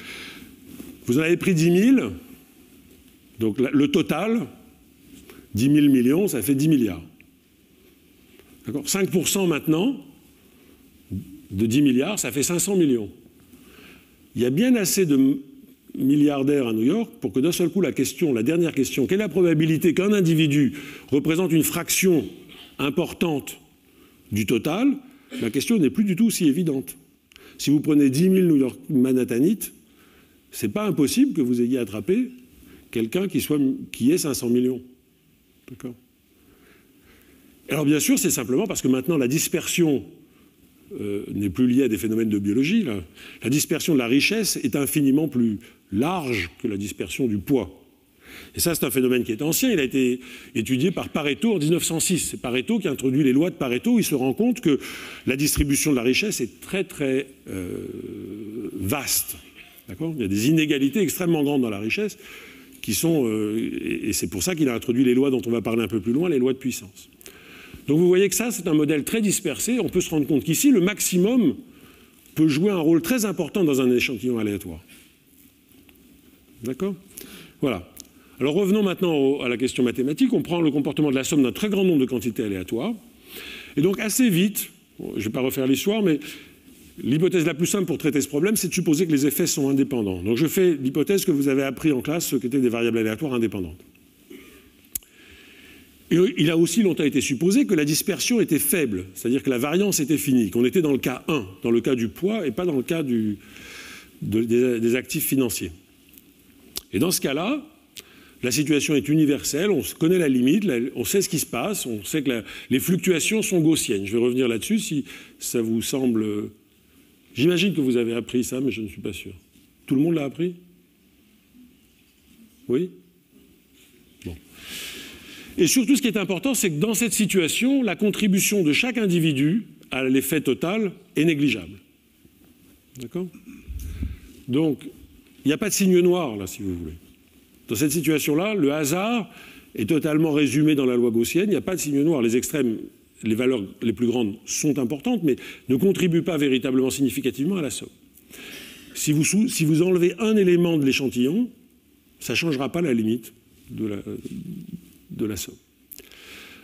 Vous en avez pris 10 000, donc le total, 10 000 millions, ça fait 10 milliards. D'accord 5% maintenant de 10 milliards, ça fait 500 millions. Il y a bien assez de milliardaires à New York pour que d'un seul coup la question, la dernière question, quelle est la probabilité qu'un individu représente une fraction importante du total? La question n'est plus du tout si évidente. Si vous prenez 10 000 New York Manhattanites, c'est pas impossible que vous ayez attrapé quelqu'un qui, soit, qui ait 500 millions. D'accord Alors bien sûr, c'est simplement parce que maintenant la dispersion euh, n'est plus liée à des phénomènes de biologie. La dispersion de la richesse est infiniment plus large que la dispersion du poids. Et ça, c'est un phénomène qui est ancien. Il a été étudié par Pareto en 1906. C'est Pareto qui a introduit les lois de Pareto. Il se rend compte que la distribution de la richesse est très, très euh, vaste. Il y a des inégalités extrêmement grandes dans la richesse. Euh, et c'est pour ça qu'il a introduit les lois dont on va parler un peu plus loin, les lois de puissance. Donc vous voyez que ça, c'est un modèle très dispersé. On peut se rendre compte qu'ici, le maximum peut jouer un rôle très important dans un échantillon aléatoire. D'accord? Voilà. Alors revenons maintenant à la question mathématique. On prend le comportement de la somme d'un très grand nombre de quantités aléatoires. Et donc assez vite, je ne vais pas refaire l'histoire, mais l'hypothèse la plus simple pour traiter ce problème, c'est de supposer que les effets sont indépendants. Donc je fais l'hypothèse que vous avez appris en classe, ce qu'étaient des variables aléatoires indépendantes. Et il a aussi longtemps été supposé que la dispersion était faible, c'est-à-dire que la variance était finie, qu'on était dans le cas 1, dans le cas du poids, et pas dans le cas des, actifs financiers. Et dans ce cas-là, la situation est universelle, on connaît la limite, on sait ce qui se passe, on sait que les fluctuations sont gaussiennes. Je vais revenir là-dessus si ça vous semble. J'imagine que vous avez appris ça, mais je ne suis pas sûr. Tout le monde l'a appris? Oui? Et surtout, ce qui est important, c'est que dans cette situation, la contribution de chaque individu à l'effet total est négligeable. D'accord? Donc, il n'y a pas de signe noir, là, si vous voulez. Dans cette situation-là, le hasard est totalement résumé dans la loi gaussienne. Il n'y a pas de signe noir. Les extrêmes, les valeurs les plus grandes sont importantes, mais ne contribuent pas véritablement significativement à la somme. Si vous, si vous enlevez un élément de l'échantillon, ça ne changera pas la limite de la, de la somme.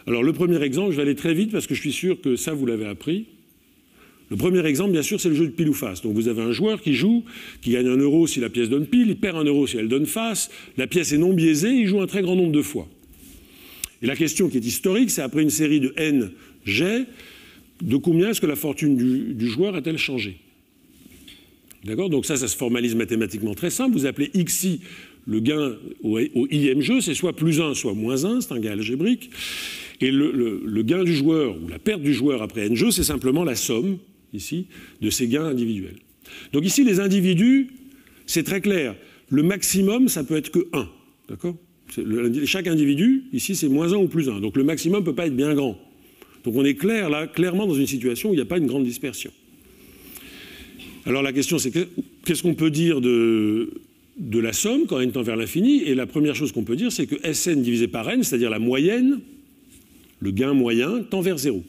Alors le premier exemple, je vais aller très vite parce que je suis sûr que ça, vous l'avez appris. Le premier exemple, bien sûr, c'est le jeu de pile ou face. Donc vous avez un joueur qui joue, qui gagne un euro si la pièce donne pile, il perd un euro si elle donne face, la pièce est non biaisée, il joue un très grand nombre de fois. Et la question qui est historique, c'est après une série de n jets, de combien est-ce que la fortune du, joueur a-t-elle changé D'accord? Donc ça, ça se formalise mathématiquement très simple. Vous appelez xi le gain au, au ième jeu, c'est soit plus 1, soit moins 1, c'est un gain algébrique. Et le, gain du joueur, ou la perte du joueur après n jeux, c'est simplement la somme ici, de ces gains individuels. Donc ici, les individus, c'est très clair. Le maximum, ça peut être que 1. D'accord? Chaque individu, ici, c'est moins 1 ou plus 1. Donc le maximum ne peut pas être bien grand. Donc on est clair, là, clairement dans une situation où il n'y a pas une grande dispersion. Alors la question, c'est qu'est-ce qu'on peut dire de, de la somme quand n tend vers l'infini Et la première chose qu'on peut dire, c'est que Sn divisé par n, c'est-à-dire la moyenne, le gain moyen, tend vers 0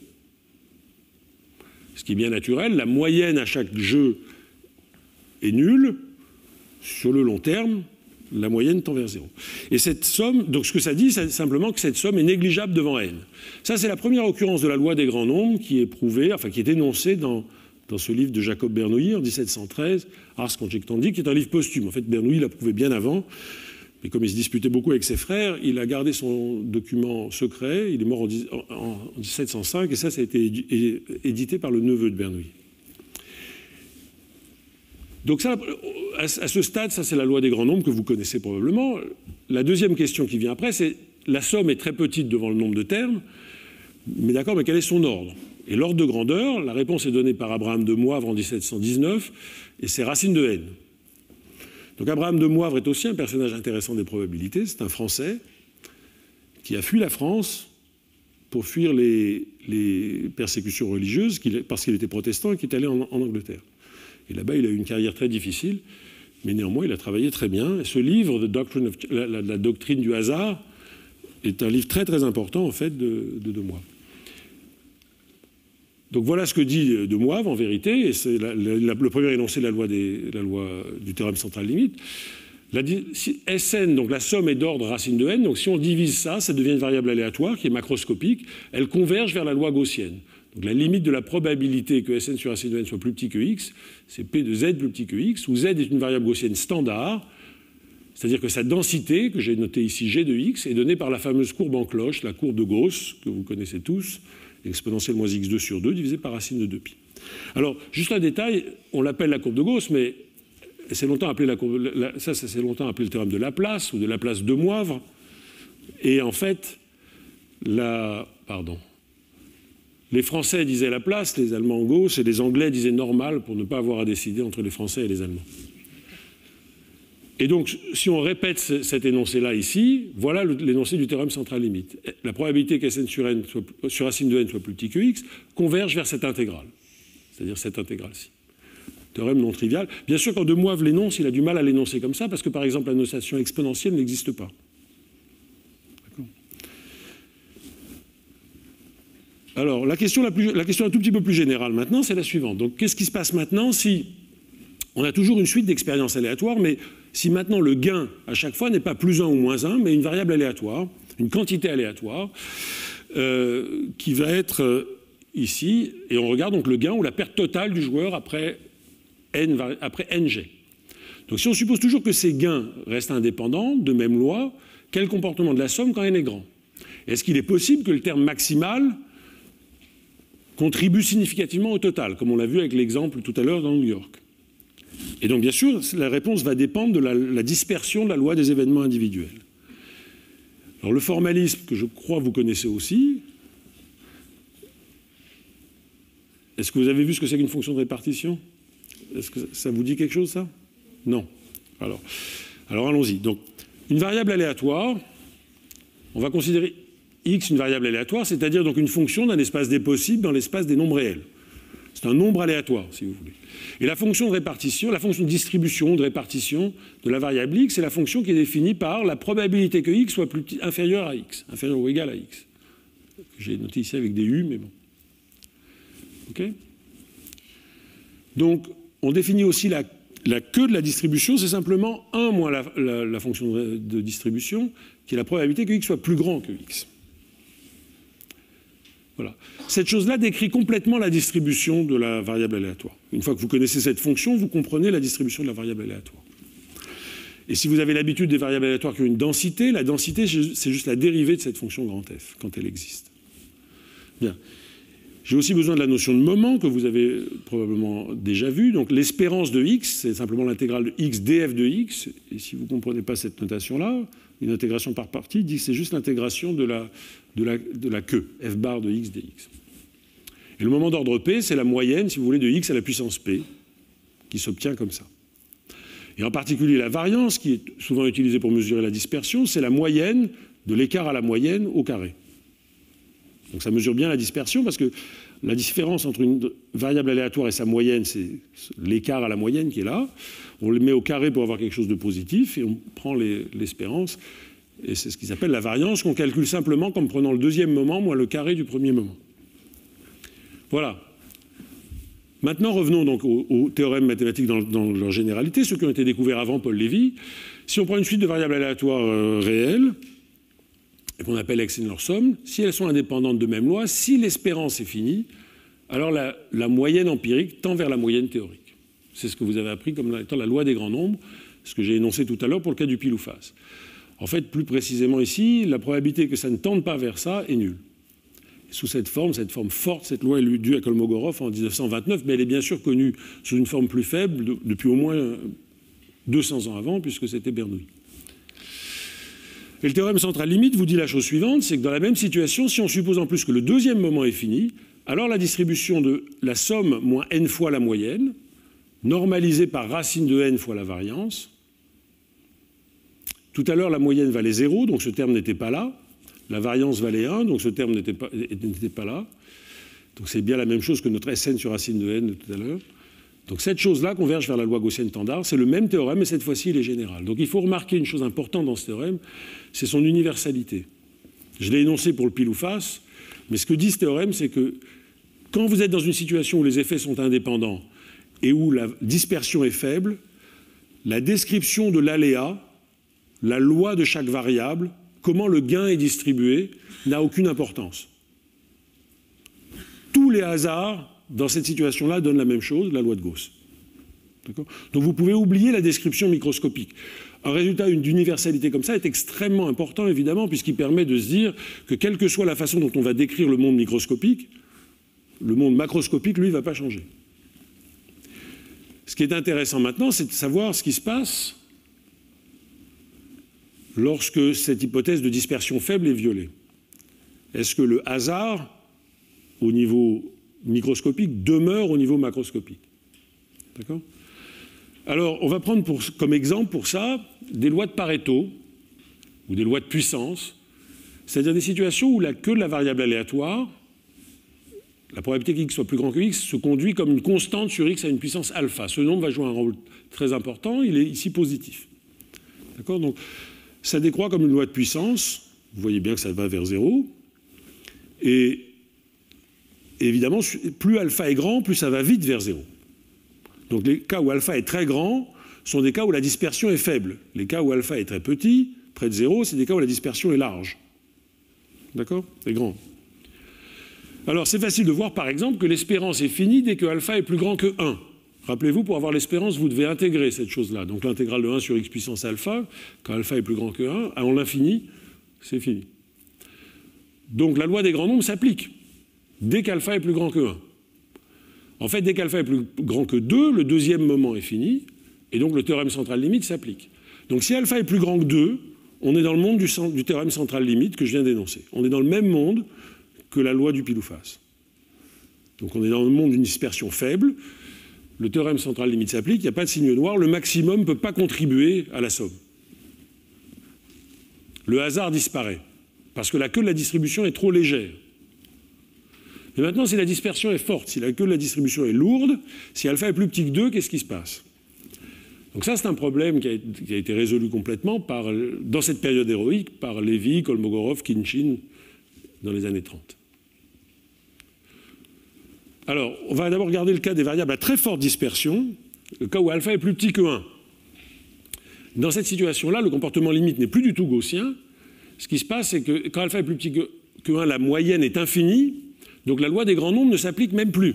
ce qui est bien naturel. La moyenne à chaque jeu est nulle. Sur le long terme, la moyenne tend vers zéro. Et cette somme, donc ce que ça dit, c'est simplement que cette somme est négligeable devant n. Ça, c'est la première occurrence de la loi des grands nombres qui est prouvée, enfin qui est énoncée dans, dans ce livre de Jacob Bernoulli en 1713, Ars Conjectandi, qui est un livre posthume. En fait, Bernoulli l'a prouvé bien avant. Mais comme il se disputait beaucoup avec ses frères, il a gardé son document secret. Il est mort en, 1705 et ça, ça a été édité par le neveu de Bernoulli. Donc ça, à ce stade, ça c'est la loi des grands nombres que vous connaissez probablement. La deuxième question qui vient après, c'est la somme est très petite devant le nombre de termes, mais d'accord, mais quel est son ordre? Et l'ordre de grandeur, la réponse est donnée par Abraham de Moivre en 1719, et c'est racine de n. Donc Abraham de Moivre est aussi un personnage intéressant des probabilités. C'est un Français qui a fui la France pour fuir les, persécutions religieuses parce qu'il était protestant et qui est allé en, Angleterre. Et là-bas, il a eu une carrière très difficile, mais néanmoins, il a travaillé très bien. Et ce livre, la, doctrine du hasard, est un livre très très important en fait de De, de Moivre. Donc voilà ce que dit De Moivre en vérité, et c'est le premier énoncé de la loi, des, la loi du théorème central limite. La, Sn, donc la somme est d'ordre racine de n, donc si on divise ça, ça devient une variable aléatoire qui est macroscopique, elle converge vers la loi gaussienne. Donc la limite de la probabilité que Sn sur racine de n soit plus petit que x, c'est P de z plus petit que x, où z est une variable gaussienne standard, c'est-à-dire que sa densité, que j'ai notée ici g de x, est donnée par la fameuse courbe en cloche, la courbe de Gauss, que vous connaissez tous, exponentielle moins x2 sur 2 divisé par racine de 2pi. Alors, juste un détail, on l'appelle la courbe de Gauss, mais c'est longtemps appelé la courbe, ça, ça c'est longtemps appelé le théorème de Laplace ou de Laplace de Moivre. Et en fait, les Français disaient Laplace, les Allemands Gauss, et les Anglais disaient normal pour ne pas avoir à décider entre les Français et les Allemands. Et donc, si on répète cet énoncé-là ici, voilà l'énoncé du théorème central limite. La probabilité qu'Sn sur, sur racine de n soit plus petit que x converge vers cette intégrale, c'est-à-dire cette intégrale-ci. Théorème non trivial. Bien sûr, quand De Moivre l'énonce, il a du mal à l'énoncer comme ça, parce que par exemple, la notation exponentielle n'existe pas. Alors, la question, la, plus, la question un tout petit peu plus générale maintenant, c'est la suivante. Donc, qu'est-ce qui se passe maintenant si on a toujours une suite d'expériences aléatoires, mais si maintenant le gain à chaque fois n'est pas plus 1 ou moins 1, mais une variable aléatoire, une quantité aléatoire, euh, qui va être euh, ici, et on regarde donc le gain ou la perte totale du joueur après, n, après ng. Donc si on suppose toujours que ces gains restent indépendants, de même loi, quel comportement de la somme quand n est grand? Est-ce qu'il est possible que le terme maximal contribue significativement au total, comme on l'a vu avec l'exemple tout à l'heure dans New York? Et donc, bien sûr, la réponse va dépendre de la, dispersion de la loi des événements individuels. Alors, le formalisme, que je crois vous connaissez aussi, est-ce que vous avez vu ce que c'est qu'une fonction de répartition? Est-ce que ça vous dit quelque chose, ça? Non. Alors, allons-y. Donc, une variable aléatoire, on va considérer x une variable aléatoire, c'est-à-dire donc une fonction d'un espace des possibles dans l'espace des nombres réels. C'est un nombre aléatoire, si vous voulez. Et la fonction de répartition, la fonction de distribution, de répartition de la variable x, c'est la fonction qui est définie par la probabilité que x soit plus inférieur à x, inférieur ou égal à x. J'ai noté ici avec des u, mais bon. OK? Donc, on définit aussi la, queue de la distribution, c'est simplement 1 moins la, la fonction de distribution, qui est la probabilité que x soit plus grand que x. Cette chose-là décrit complètement la distribution de la variable aléatoire. Une fois que vous connaissez cette fonction, vous comprenez la distribution de la variable aléatoire. Et si vous avez l'habitude des variables aléatoires qui ont une densité, la densité, c'est juste la dérivée de cette fonction grand F, quand elle existe. Bien. J'ai aussi besoin de la notion de moment que vous avez probablement déjà vue. Donc l'espérance de x, c'est simplement l'intégrale de x df de x. Et si vous ne comprenez pas cette notation-là, une intégration par partie dit c'est juste l'intégration de la, de, la, de la queue, f bar de x dx. Et le moment d'ordre p, c'est la moyenne, si vous voulez, de x à la puissance p, qui s'obtient comme ça. Et en particulier, la variance, qui est souvent utilisée pour mesurer la dispersion, c'est la moyenne de l'écart à la moyenne au carré. Donc ça mesure bien la dispersion parce que la différence entre une variable aléatoire et sa moyenne, c'est l'écart à la moyenne qui est là. On le met au carré pour avoir quelque chose de positif et on prend l'espérance. Et c'est ce qu'ils appellent la variance qu'on calcule simplement comme prenant le deuxième moment moins le carré du premier moment. Voilà. Maintenant, revenons donc aux, théorèmes mathématiques dans, leur généralité, ceux qui ont été découverts avant Paul Lévy. Si on prend une suite de variables aléatoires euh, réelles, qu'on appelle x et leur somme, si elles sont indépendantes de même loi, si l'espérance est finie, alors la, moyenne empirique tend vers la moyenne théorique. C'est ce que vous avez appris comme étant la loi des grands nombres, ce que j'ai énoncé tout à l'heure pour le cas du pile ou face. En fait, plus précisément ici, la probabilité que ça ne tende pas vers ça est nulle. sous cette forme, cette forme forte, cette loi est due à Kolmogorov en 1929, mais elle est bien sûr connue sous une forme plus faible depuis au moins 200 ans avant, puisque c'était Bernoulli. Et le théorème central limite vous dit la chose suivante, c'est que dans la même situation, si on suppose en plus que le deuxième moment est fini, alors la distribution de la somme moins n fois la moyenne, normalisée par racine de n fois la variance, Tout à l'heure, la moyenne valait 0, donc ce terme n'était pas là. La variance valait 1, donc ce terme n'était pas, là. Donc c'est bien la même chose que notre Sn sur racine de n de tout à l'heure. Donc cette chose-là converge vers la loi gaussienne standard. C'est le même théorème, mais cette fois-ci, il est général. Donc il faut remarquer une chose importante dans ce théorème, c'est son universalité. Je l'ai énoncé pour le pile ou face, mais ce que dit ce théorème, c'est que quand vous êtes dans une situation où les effets sont indépendants et où la dispersion est faible, la description de l'aléa, la loi de chaque variable, comment le gain est distribué, n'a aucune importance. Tous les hasards dans cette situation-là donnent la même chose, la loi de Gauss. Donc vous pouvez oublier la description microscopique. Un résultat d'universalité comme ça est extrêmement important, évidemment, puisqu'il permet de se dire que quelle que soit la façon dont on va décrire le monde microscopique, le monde macroscopique, lui, ne va pas changer. Ce qui est intéressant maintenant, c'est de savoir ce qui se passe lorsque cette hypothèse de dispersion faible est violée. Est-ce que le hasard, au niveau microscopique, demeure au niveau macroscopique? D'accord? Alors, on va prendre comme exemple pour ça des lois de Pareto ou des lois de puissance, c'est-à-dire des situations où la queue de la variable aléatoire la probabilité que soit plus grand que x se conduit comme une constante sur x à une puissance alpha. Ce nombre va jouer un rôle très important, il est ici positif. D'accord? Donc ça décroît comme une loi de puissance, vous voyez bien que ça va vers zéro, et évidemment, plus alpha est grand, plus ça va vite vers zéro. Donc les cas où alpha est très grand sont des cas où la dispersion est faible. Les cas où alpha est très petit, près de zéro, c'est des cas où la dispersion est large. D'accord? C'est grand. Alors c'est facile de voir par exemple que l'espérance est finie dès que alpha est plus grand que 1. Rappelez-vous, pour avoir l'espérance, vous devez intégrer cette chose-là. Donc l'intégrale de 1 sur x puissance alpha, quand alpha est plus grand que 1, en l'infini, c'est fini. Donc la loi des grands nombres s'applique dès qu'alpha est plus grand que 1. En fait, dès qu'alpha est plus grand que 2, le deuxième moment est fini, et donc le théorème central limite s'applique. Donc si alpha est plus grand que 2, on est dans le monde du, théorème central limite que je viens d'énoncer. On est dans le même monde que la loi du pile. Donc on est dans le monde d'une dispersion faible, le théorème central limite s'applique, il n'y a pas de signe noir, le maximum ne peut pas contribuer à la somme. Le hasard disparaît, parce que la queue de la distribution est trop légère. Mais maintenant, si la dispersion est forte, si la queue de la distribution est lourde, si alpha est plus petit que 2, qu'est-ce qui se passe? Donc ça, c'est un problème qui a, été résolu complètement dans cette période héroïque par Lévy, Kolmogorov, Kinchin, dans les années 30. Alors, on va d'abord regarder le cas des variables à très forte dispersion, le cas où alpha est plus petit que 1. Dans cette situation-là, le comportement limite n'est plus du tout gaussien. Ce qui se passe, c'est que quand alpha est plus petit que, 1, la moyenne est infinie, donc la loi des grands nombres ne s'applique même plus.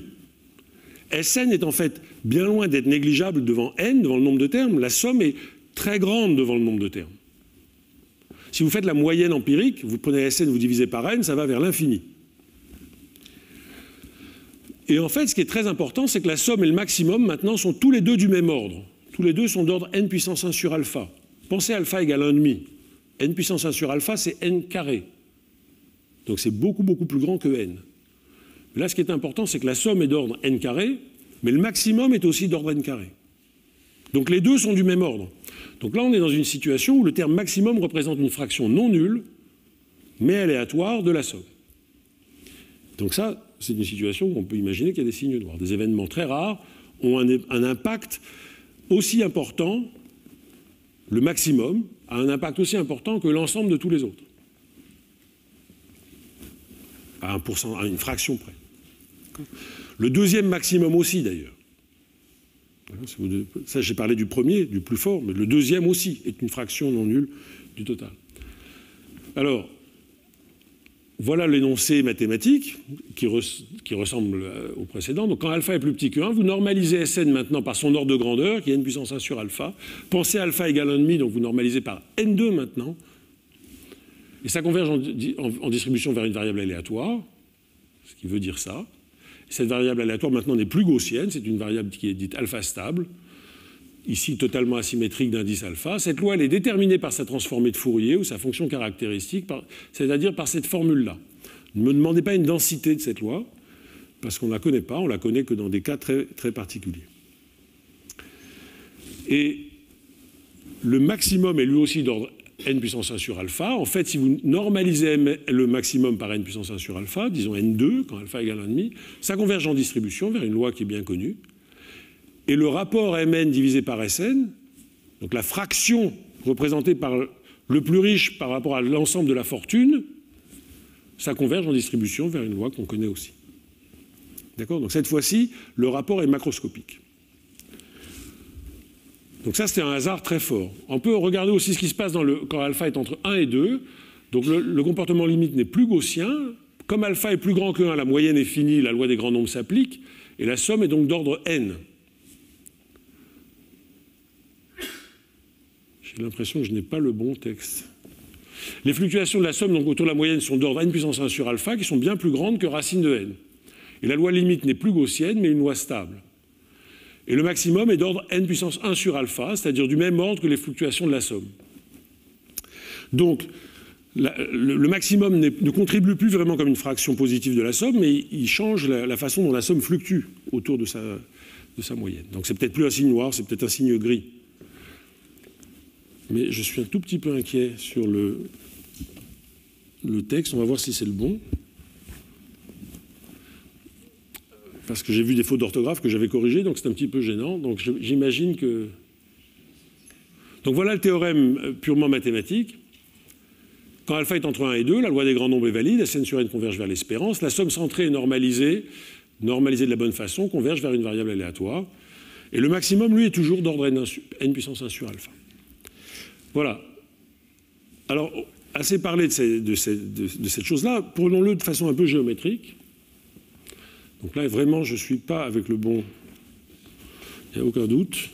Sn est en fait bien loin d'être négligeable devant n, devant le nombre de termes. La somme est très grande devant le nombre de termes. Si vous faites la moyenne empirique, vous prenez Sn, vous divisez par n, ça va vers l'infini. Et en fait, ce qui est très important, c'est que la somme et le maximum, maintenant, sont tous les deux du même ordre. Tous les deux sont d'ordre n puissance 1 sur alpha. Pensez alpha égale 1,5. n puissance 1 sur alpha, c'est n carré. Donc c'est beaucoup, beaucoup plus grand que n. là, ce qui est important, c'est que la somme est d'ordre n carré, mais le maximum est aussi d'ordre n carré. Donc les deux sont du même ordre. Donc là, on est dans une situation où le terme maximum représente une fraction non nulle, mais aléatoire de la somme. Donc ça, c'est une situation où on peut imaginer qu'il y a des signes noirs. Des événements très rares ont un, impact aussi important, le maximum a un impact aussi important que l'ensemble de tous les autres. À, à une fraction près. Le deuxième maximum aussi, d'ailleurs. Ça, j'ai parlé du premier, du plus fort, mais le deuxième aussi est une fraction non nulle du total. Alors, voilà l'énoncé mathématique qui, ressemble euh, au précédent. Donc quand alpha est plus petit que 1, vous normalisez Sn maintenant par son ordre de grandeur, qui est n puissance 1 sur alpha. Pensez alpha égale 1,5, donc vous normalisez par n2 maintenant. Et ça converge en, distribution vers une variable aléatoire, ce qui veut dire ça. cette variable aléatoire maintenant n'est plus gaussienne, c'est une variable qui est dite alpha stable ici totalement asymétrique d'indice alpha. Cette loi, elle est déterminée par sa transformée de Fourier ou sa fonction caractéristique, c'est-à-dire par cette formule-là. Ne me demandez pas une densité de cette loi, parce qu'on ne la connaît pas, on la connaît que dans des cas très, très particuliers. Et le maximum est lui aussi d'ordre n puissance 1 sur alpha. En fait, si vous normalisez le maximum par n puissance 1 sur alpha, disons n2, quand alpha égale 1,5, ça converge en distribution vers une loi qui est bien connue. Et le rapport mn divisé par Sn, donc la fraction représentée par le plus riche par rapport à l'ensemble de la fortune, ça converge en distribution vers une loi qu'on connaît aussi. D'accord? Donc cette fois-ci, le rapport est macroscopique. Donc ça, c'est un hasard très fort. On peut regarder aussi ce qui se passe quand alpha est entre 1 et 2. Donc le, le comportement limite n'est plus gaussien. Comme alpha est plus grand que 1, la moyenne est finie, la loi des grands nombres s'applique, et la somme est donc d'ordre n. J'ai l'impression que je n'ai pas le bon texte. Les fluctuations de la somme donc autour de la moyenne sont d'ordre n puissance 1 sur alpha, qui sont bien plus grandes que racine de n. Et la loi limite n'est plus gaussienne, mais une loi stable. Et le maximum est d'ordre n puissance 1 sur alpha, c'est-à-dire du même ordre que les fluctuations de la somme. Donc, le, maximum ne contribue plus vraiment comme une fraction positive de la somme, mais il change la, façon dont la somme fluctue autour de sa, de sa moyenne. Donc c'est peut-être plus un signe noir, c'est peut-être un signe gris. Mais je suis un tout petit peu inquiet sur le, texte. On va voir si c'est le bon. parce que j'ai vu des fautes d'orthographe que j'avais corrigées, donc c'est un petit peu gênant. Donc j'imagine que. Donc voilà le théorème euh, purement mathématique. Quand alpha est entre 1 et 2, la loi des grands nombres est valide, Sn sur n converge vers l'espérance, la somme centrée est normalisée, normalisée de la bonne façon, converge vers une variable aléatoire. Et le maximum, lui, est toujours d'ordre n, n, puissance 1 sur alpha. Voilà. Alors, assez parlé de, cette chose-là, prenons-le de façon un peu géométrique. Donc là, vraiment, je ne suis pas avec le bon. Il n'y a aucun doute.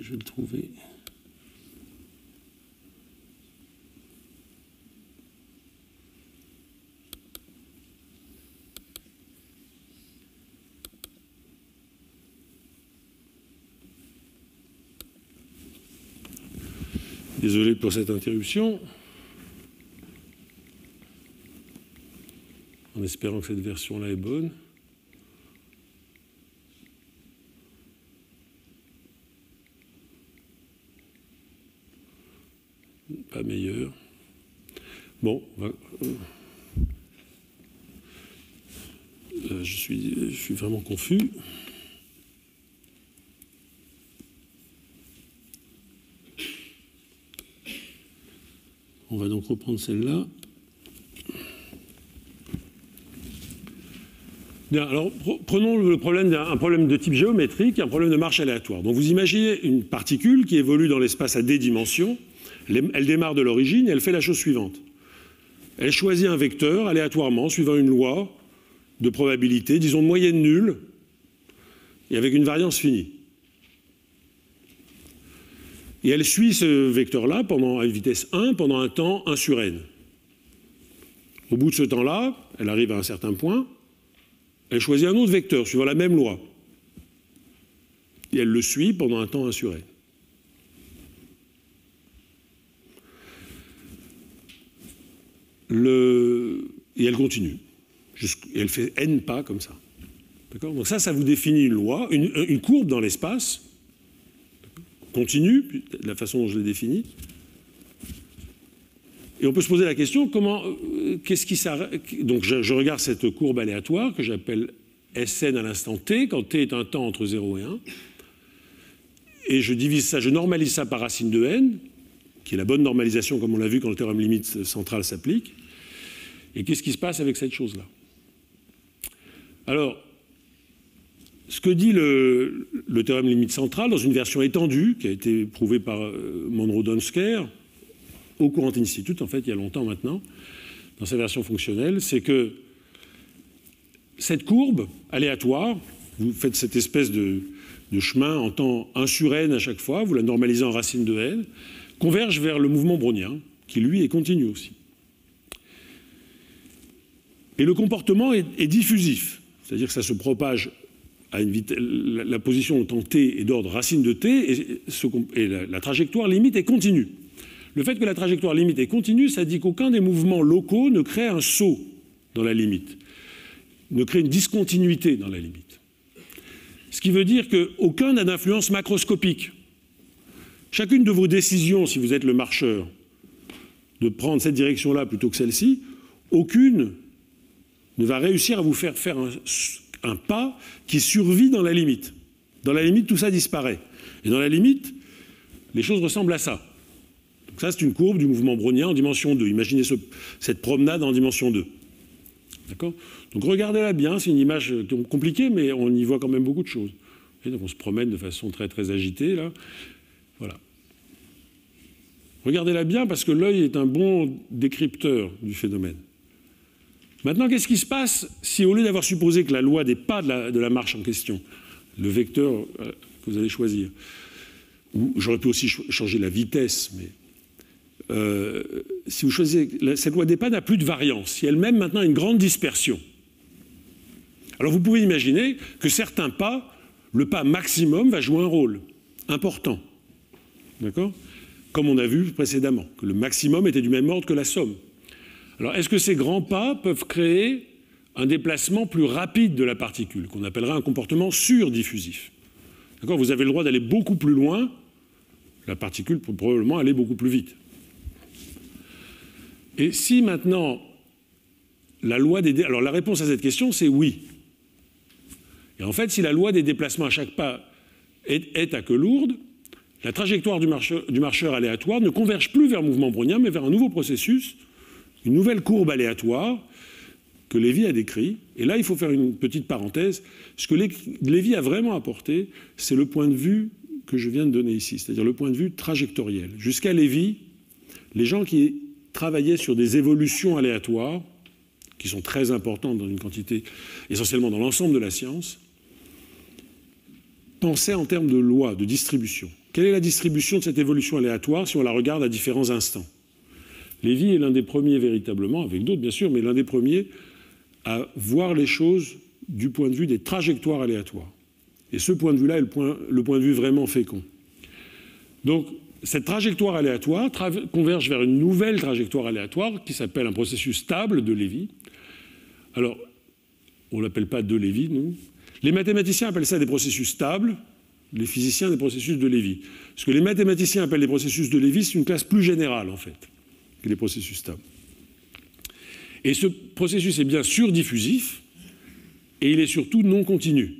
je vais le trouver. Désolé pour cette interruption. En espérant que cette version-là est bonne. pas meilleur. Bon, euh, je, suis, je suis vraiment confus. On va donc reprendre celle-là. Prenons le problème un problème de type géométrique un problème de marche aléatoire. Donc vous imaginez une particule qui évolue dans l'espace à d dimensions elle démarre de l'origine et elle fait la chose suivante. Elle choisit un vecteur aléatoirement, suivant une loi de probabilité, disons moyenne nulle, et avec une variance finie. Et elle suit ce vecteur-là pendant à une vitesse 1 pendant un temps 1 sur n. Au bout de ce temps-là, elle arrive à un certain point, elle choisit un autre vecteur suivant la même loi. Et elle le suit pendant un temps 1 sur n. et elle continue. Et elle fait n pas comme ça. Donc ça, ça vous définit une loi, une, courbe dans l'espace, continue, la façon dont je l'ai définie. Et on peut se poser la question, comment, euh, qu'est-ce qui Donc je, je, regarde cette courbe aléatoire que j'appelle Sn à l'instant t, quand t est un temps entre 0 et 1. Et je divise ça, je normalise ça par racine de n, qui est la bonne normalisation, comme on l'a vu quand le théorème limite central s'applique. Et qu'est-ce qui se passe avec cette chose-là? Alors, ce que dit le, théorème limite central dans une version étendue, qui a été prouvée par euh, Monroe-Donsker au Courant Institute, en fait, il y a longtemps maintenant, dans sa version fonctionnelle, c'est que cette courbe aléatoire, vous faites cette espèce de, de chemin en temps 1 sur n à chaque fois, vous la normalisez en racine de n, converge vers le mouvement brownien, qui lui est continu aussi. Et le comportement est, diffusif, c'est-à-dire que ça se propage vitesse, la, position en t est d'ordre racine de t, et, la, trajectoire limite est continue. Le fait que la trajectoire limite est continue, ça dit qu'aucun des mouvements locaux ne crée un saut dans la limite, ne crée une discontinuité dans la limite. Ce qui veut dire qu'aucun n'a d'influence macroscopique. Chacune de vos décisions, si vous êtes le marcheur, de prendre cette direction-là plutôt que celle-ci, aucune ne va réussir à vous faire faire un, pas qui survit dans la limite. Dans la limite, tout ça disparaît. Et dans la limite, les choses ressemblent à ça. Donc ça, c'est une courbe du mouvement brownien en dimension 2. Imaginez cette promenade en dimension 2. D'accord? Donc regardez-la bien, c'est une image compliquée, mais on y voit quand même beaucoup de choses. Donc on se promène de façon très très agitée, là. Voilà. Regardez-la bien parce que l'œil est un bon décrypteur du phénomène. Maintenant, qu'est-ce qui se passe si, au lieu d'avoir supposé que la loi n'est pas de la, marche en question, le vecteur euh, que vous allez choisir, ou j'aurais pu aussi changer la vitesse, mais euh, si vous choisissez, cette loi des pas n'a plus de variance, si elle-même maintenant a une grande dispersion. Alors vous pouvez imaginer que certains pas, le pas maximum va jouer un rôle important. D'accord? Comme on a vu précédemment, que le maximum était du même ordre que la somme. Alors, est-ce que ces grands pas peuvent créer un déplacement plus rapide de la particule, qu'on appellerait un comportement surdiffusif? D'accord Vous avez le droit d'aller beaucoup plus loin, la particule peut probablement aller beaucoup plus vite. Et si maintenant la loi des... Alors la réponse à cette question, c'est oui. Et en fait, si la loi des déplacements à chaque pas est, à queue lourde, la trajectoire du marcheur, du marcheur, aléatoire ne converge plus vers le mouvement brownien, mais vers un nouveau processus une nouvelle courbe aléatoire que Lévy a décrit. Et là, il faut faire une petite parenthèse. Ce que Lévy a vraiment apporté, c'est le point de vue que je viens de donner ici, c'est-à-dire le point de vue trajectoriel. Jusqu'à Lévy, les gens qui travaillaient sur des évolutions aléatoires, qui sont très importantes dans une quantité, essentiellement dans l'ensemble de la science, pensaient en termes de loi, de distribution. Quelle est la distribution de cette évolution aléatoire si on la regarde à différents instants? Lévy est l'un des premiers véritablement, avec d'autres bien sûr, mais l'un des premiers à voir les choses du point de vue des trajectoires aléatoires. Et ce point de vue-là est le point, le point, de vue vraiment fécond. Donc, cette trajectoire aléatoire converge vers une nouvelle trajectoire aléatoire qui s'appelle un processus stable de Lévy. Alors, on ne l'appelle pas de Lévy, nous. Les mathématiciens appellent ça des processus stables, les physiciens des processus de Lévy. Ce que les mathématiciens appellent des processus de Lévy, c'est une classe plus générale, en fait les processus stables. Et ce processus est bien sûr diffusif, et il est surtout non continu.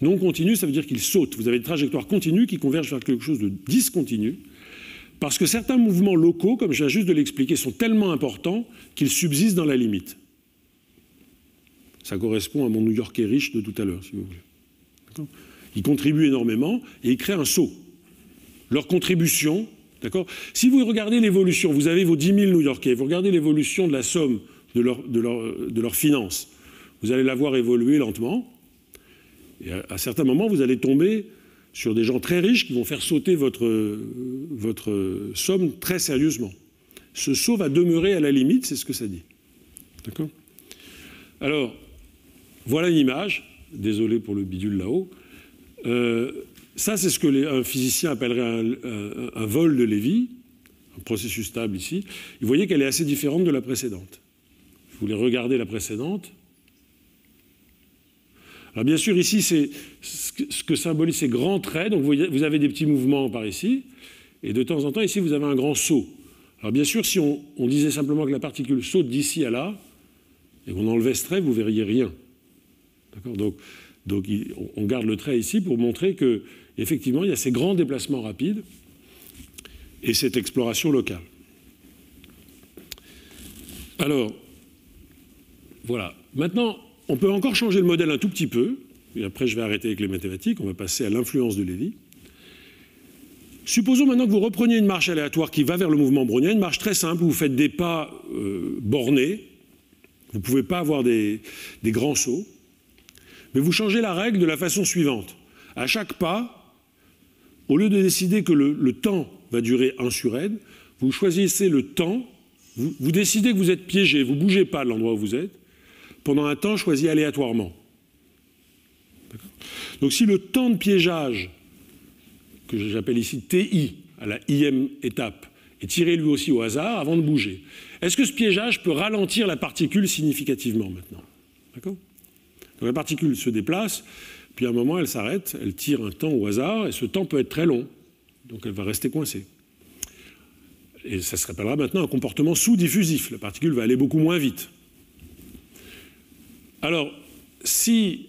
Non continu, ça veut dire qu'il saute. Vous avez une trajectoire continue qui converge vers quelque chose de discontinu, parce que certains mouvements locaux, comme je viens juste de l'expliquer, sont tellement importants qu'ils subsistent dans la limite. Ça correspond à mon New-Yorkais riche de tout à l'heure, si vous voulez. Ils contribuent énormément et ils créent un saut. Leur contribution D'accord? Si vous regardez l'évolution, vous avez vos 10 000 New-Yorkais, vous regardez l'évolution de la somme de leurs de finances, vous allez la voir évoluer lentement. Et à, certains moments, vous allez tomber sur des gens très riches qui vont faire sauter votre, votre somme très sérieusement. Ce saut va demeurer à la limite, c'est ce que ça dit. D'accord? Alors, voilà une image. Désolé pour le bidule là-haut. Euh, ça, c'est ce que physicien appellerait un, vol de Lévy, un processus stable ici. Vous voyez qu'elle est assez différente de la précédente. Vous voulez regarder la précédente Alors bien sûr, ici, c'est ce que symbolise ces grands traits. Donc vous avez des petits mouvements par ici, et de temps en temps, ici, vous avez un grand saut. Alors bien sûr, si on, disait simplement que la particule saute d'ici à là, et qu'on enlevait ce trait, vous verriez rien. D'accord? Donc on garde le trait ici pour montrer que effectivement, il y a ces grands déplacements rapides et cette exploration locale. Alors, voilà. Maintenant, on peut encore changer le modèle un tout petit peu, et après je vais arrêter avec les mathématiques, on va passer à l'influence de Lévy. Supposons maintenant que vous repreniez une marche aléatoire qui va vers le mouvement brownien, une marche très simple, où vous faites des pas euh, bornés, vous ne pouvez pas avoir des, grands sauts, mais vous changez la règle de la façon suivante. À chaque pas, au lieu de décider que le, temps va durer 1 sur n, vous choisissez le temps, vous, décidez que vous êtes piégé, vous ne bougez pas de l'endroit où vous êtes, pendant un temps choisi aléatoirement. Donc si le temps de piégeage, que j'appelle ici TI, à la IM étape, est tiré lui aussi au hasard avant de bouger, est-ce que ce piégeage peut ralentir la particule significativement maintenant? Donc la particule se déplace, puis à un moment elle s'arrête, elle tire un temps au hasard, et ce temps peut être très long, donc elle va rester coincée. Et ça se rappellera maintenant un comportement sous-diffusif, la particule va aller beaucoup moins vite. Alors, si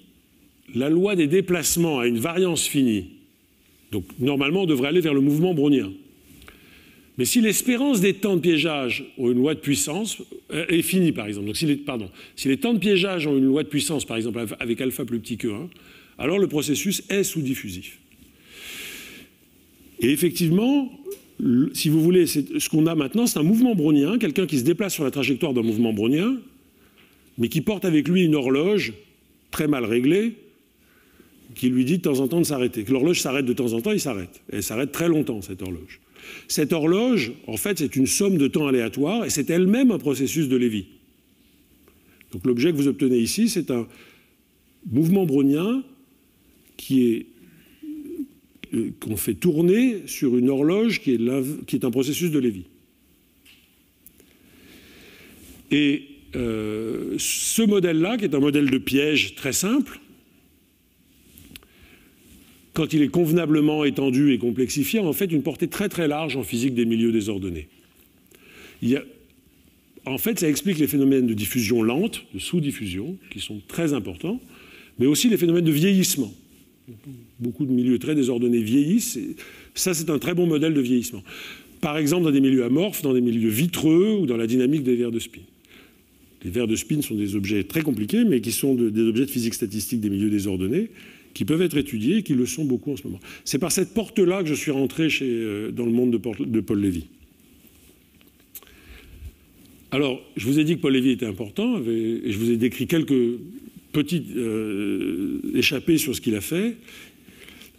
la loi des déplacements a une variance finie, donc normalement on devrait aller vers le mouvement brownien. Mais si l'espérance des temps de piégeage ont une loi de puissance, euh, est finie par exemple, donc pardon, si les temps de piégeage ont une loi de puissance, par exemple avec alpha plus petit que 1, alors le processus est sous-diffusif. Et effectivement, si vous voulez, ce qu'on a maintenant, c'est un mouvement brownien, quelqu'un qui se déplace sur la trajectoire d'un mouvement brownien, mais qui porte avec lui une horloge très mal réglée, qui lui dit de temps en temps de s'arrêter. L'horloge s'arrête de temps en temps, il s'arrête. Elle s'arrête très longtemps, cette horloge. Cette horloge, en fait, c'est une somme de temps aléatoire et c'est elle-même un processus de Lévy. Donc l'objet que vous obtenez ici, c'est un mouvement brownien qui est euh, qu'on fait tourner sur une horloge qui est, un processus de Lévy. Et euh, ce modèle-là, qui est un modèle de piège très simple, quand il est convenablement étendu et complexifié, a en fait une portée très très large en physique des milieux désordonnés. en fait, ça explique les phénomènes de diffusion lente, de sous-diffusion, qui sont très importants, mais aussi les phénomènes de vieillissement. Beaucoup de milieux très désordonnés vieillissent, ça c'est un très bon modèle de vieillissement. Par exemple, dans des milieux amorphes, dans des milieux vitreux ou dans la dynamique des vers de spin. Les vers de spin sont des objets très compliqués, mais qui sont des objets de physique statistique des milieux désordonnés, qui peuvent être étudiés et qui le sont beaucoup en ce moment. C'est par cette porte-là que je suis rentré euh, dans le monde de, Paul Lévy. Alors, je vous ai dit que Paul Lévy était important, et je vous ai décrit quelques petites euh, échappées sur ce qu'il a fait.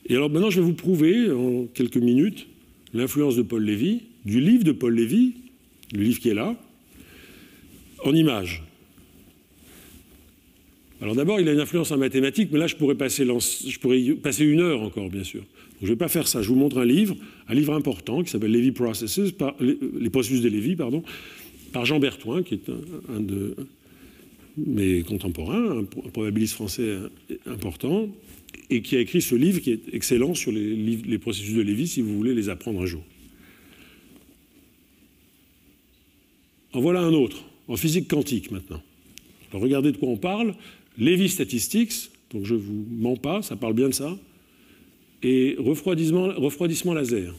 Et alors maintenant, je vais vous prouver en quelques minutes l'influence de Paul Lévy, du livre de Paul Lévy, le livre qui est là, en images. Alors d'abord, il a une influence en mathématiques, mais là, je pourrais passer, une heure encore, bien sûr. je ne vais pas faire ça. Je vous montre un livre, un livre important qui s'appelle les processus de Lévy, pardon, par Jean Bertoin, qui est un, de mes contemporains, un probabiliste français important, et qui a écrit ce livre qui est excellent sur les, processus de Lévy, si vous voulez les apprendre un jour. En voilà un autre en physique quantique maintenant. regardez de quoi on parle. Lévy Statistics, donc je ne vous mens pas, ça parle bien de ça, et refroidissement, refroidissement laser.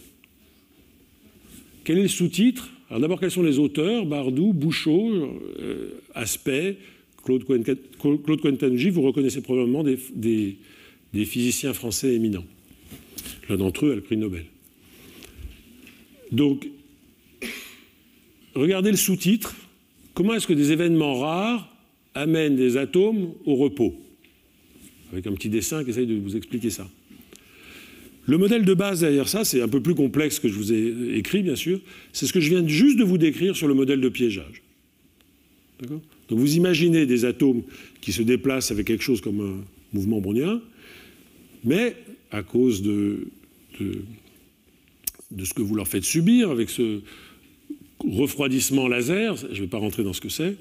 Quel est le sous-titre? Alors d'abord, quels sont les auteurs? Bardou, Bouchot, euh, Aspect, Claude, Quentanji, vous reconnaissez probablement des, des physiciens français éminents. L'un d'entre eux a le prix Nobel. Donc, regardez le sous-titre, Comment est-ce que des événements rares amènent des atomes au repos? Avec un petit dessin qui essaye de vous expliquer ça. Le modèle de base derrière ça, c'est un peu plus complexe que je vous ai écrit, bien sûr. C'est ce que je viens juste de vous décrire sur le modèle de piégeage. Donc vous imaginez des atomes qui se déplacent avec quelque chose comme un mouvement brownien, mais à cause de, ce que vous leur faites subir, avec ce, refroidissement laser, je ne vais pas rentrer dans ce que c'est.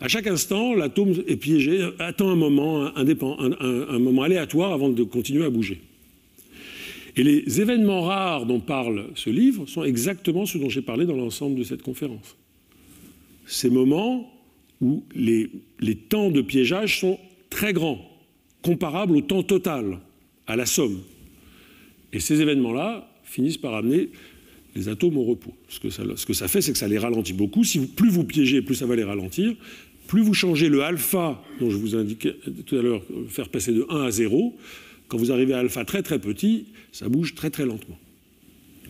À chaque instant, l'atome est piégé, attend un moment, un, moment aléatoire avant de continuer à bouger. Et les événements rares dont parle ce livre sont exactement ceux dont j'ai parlé dans l'ensemble de cette conférence. Ces moments où les, temps de piégeage sont très grands, comparables au temps total, à la somme. Et ces événements-là finissent par amener les atomes au repos. Ce que ça, fait, c'est que ça les ralentit beaucoup. Plus vous piégez, plus ça va les ralentir. Plus vous changez le alpha, dont je vous indiquais tout à l'heure, faire passer de 1 à 0, quand vous arrivez à alpha très très petit, ça bouge très très lentement.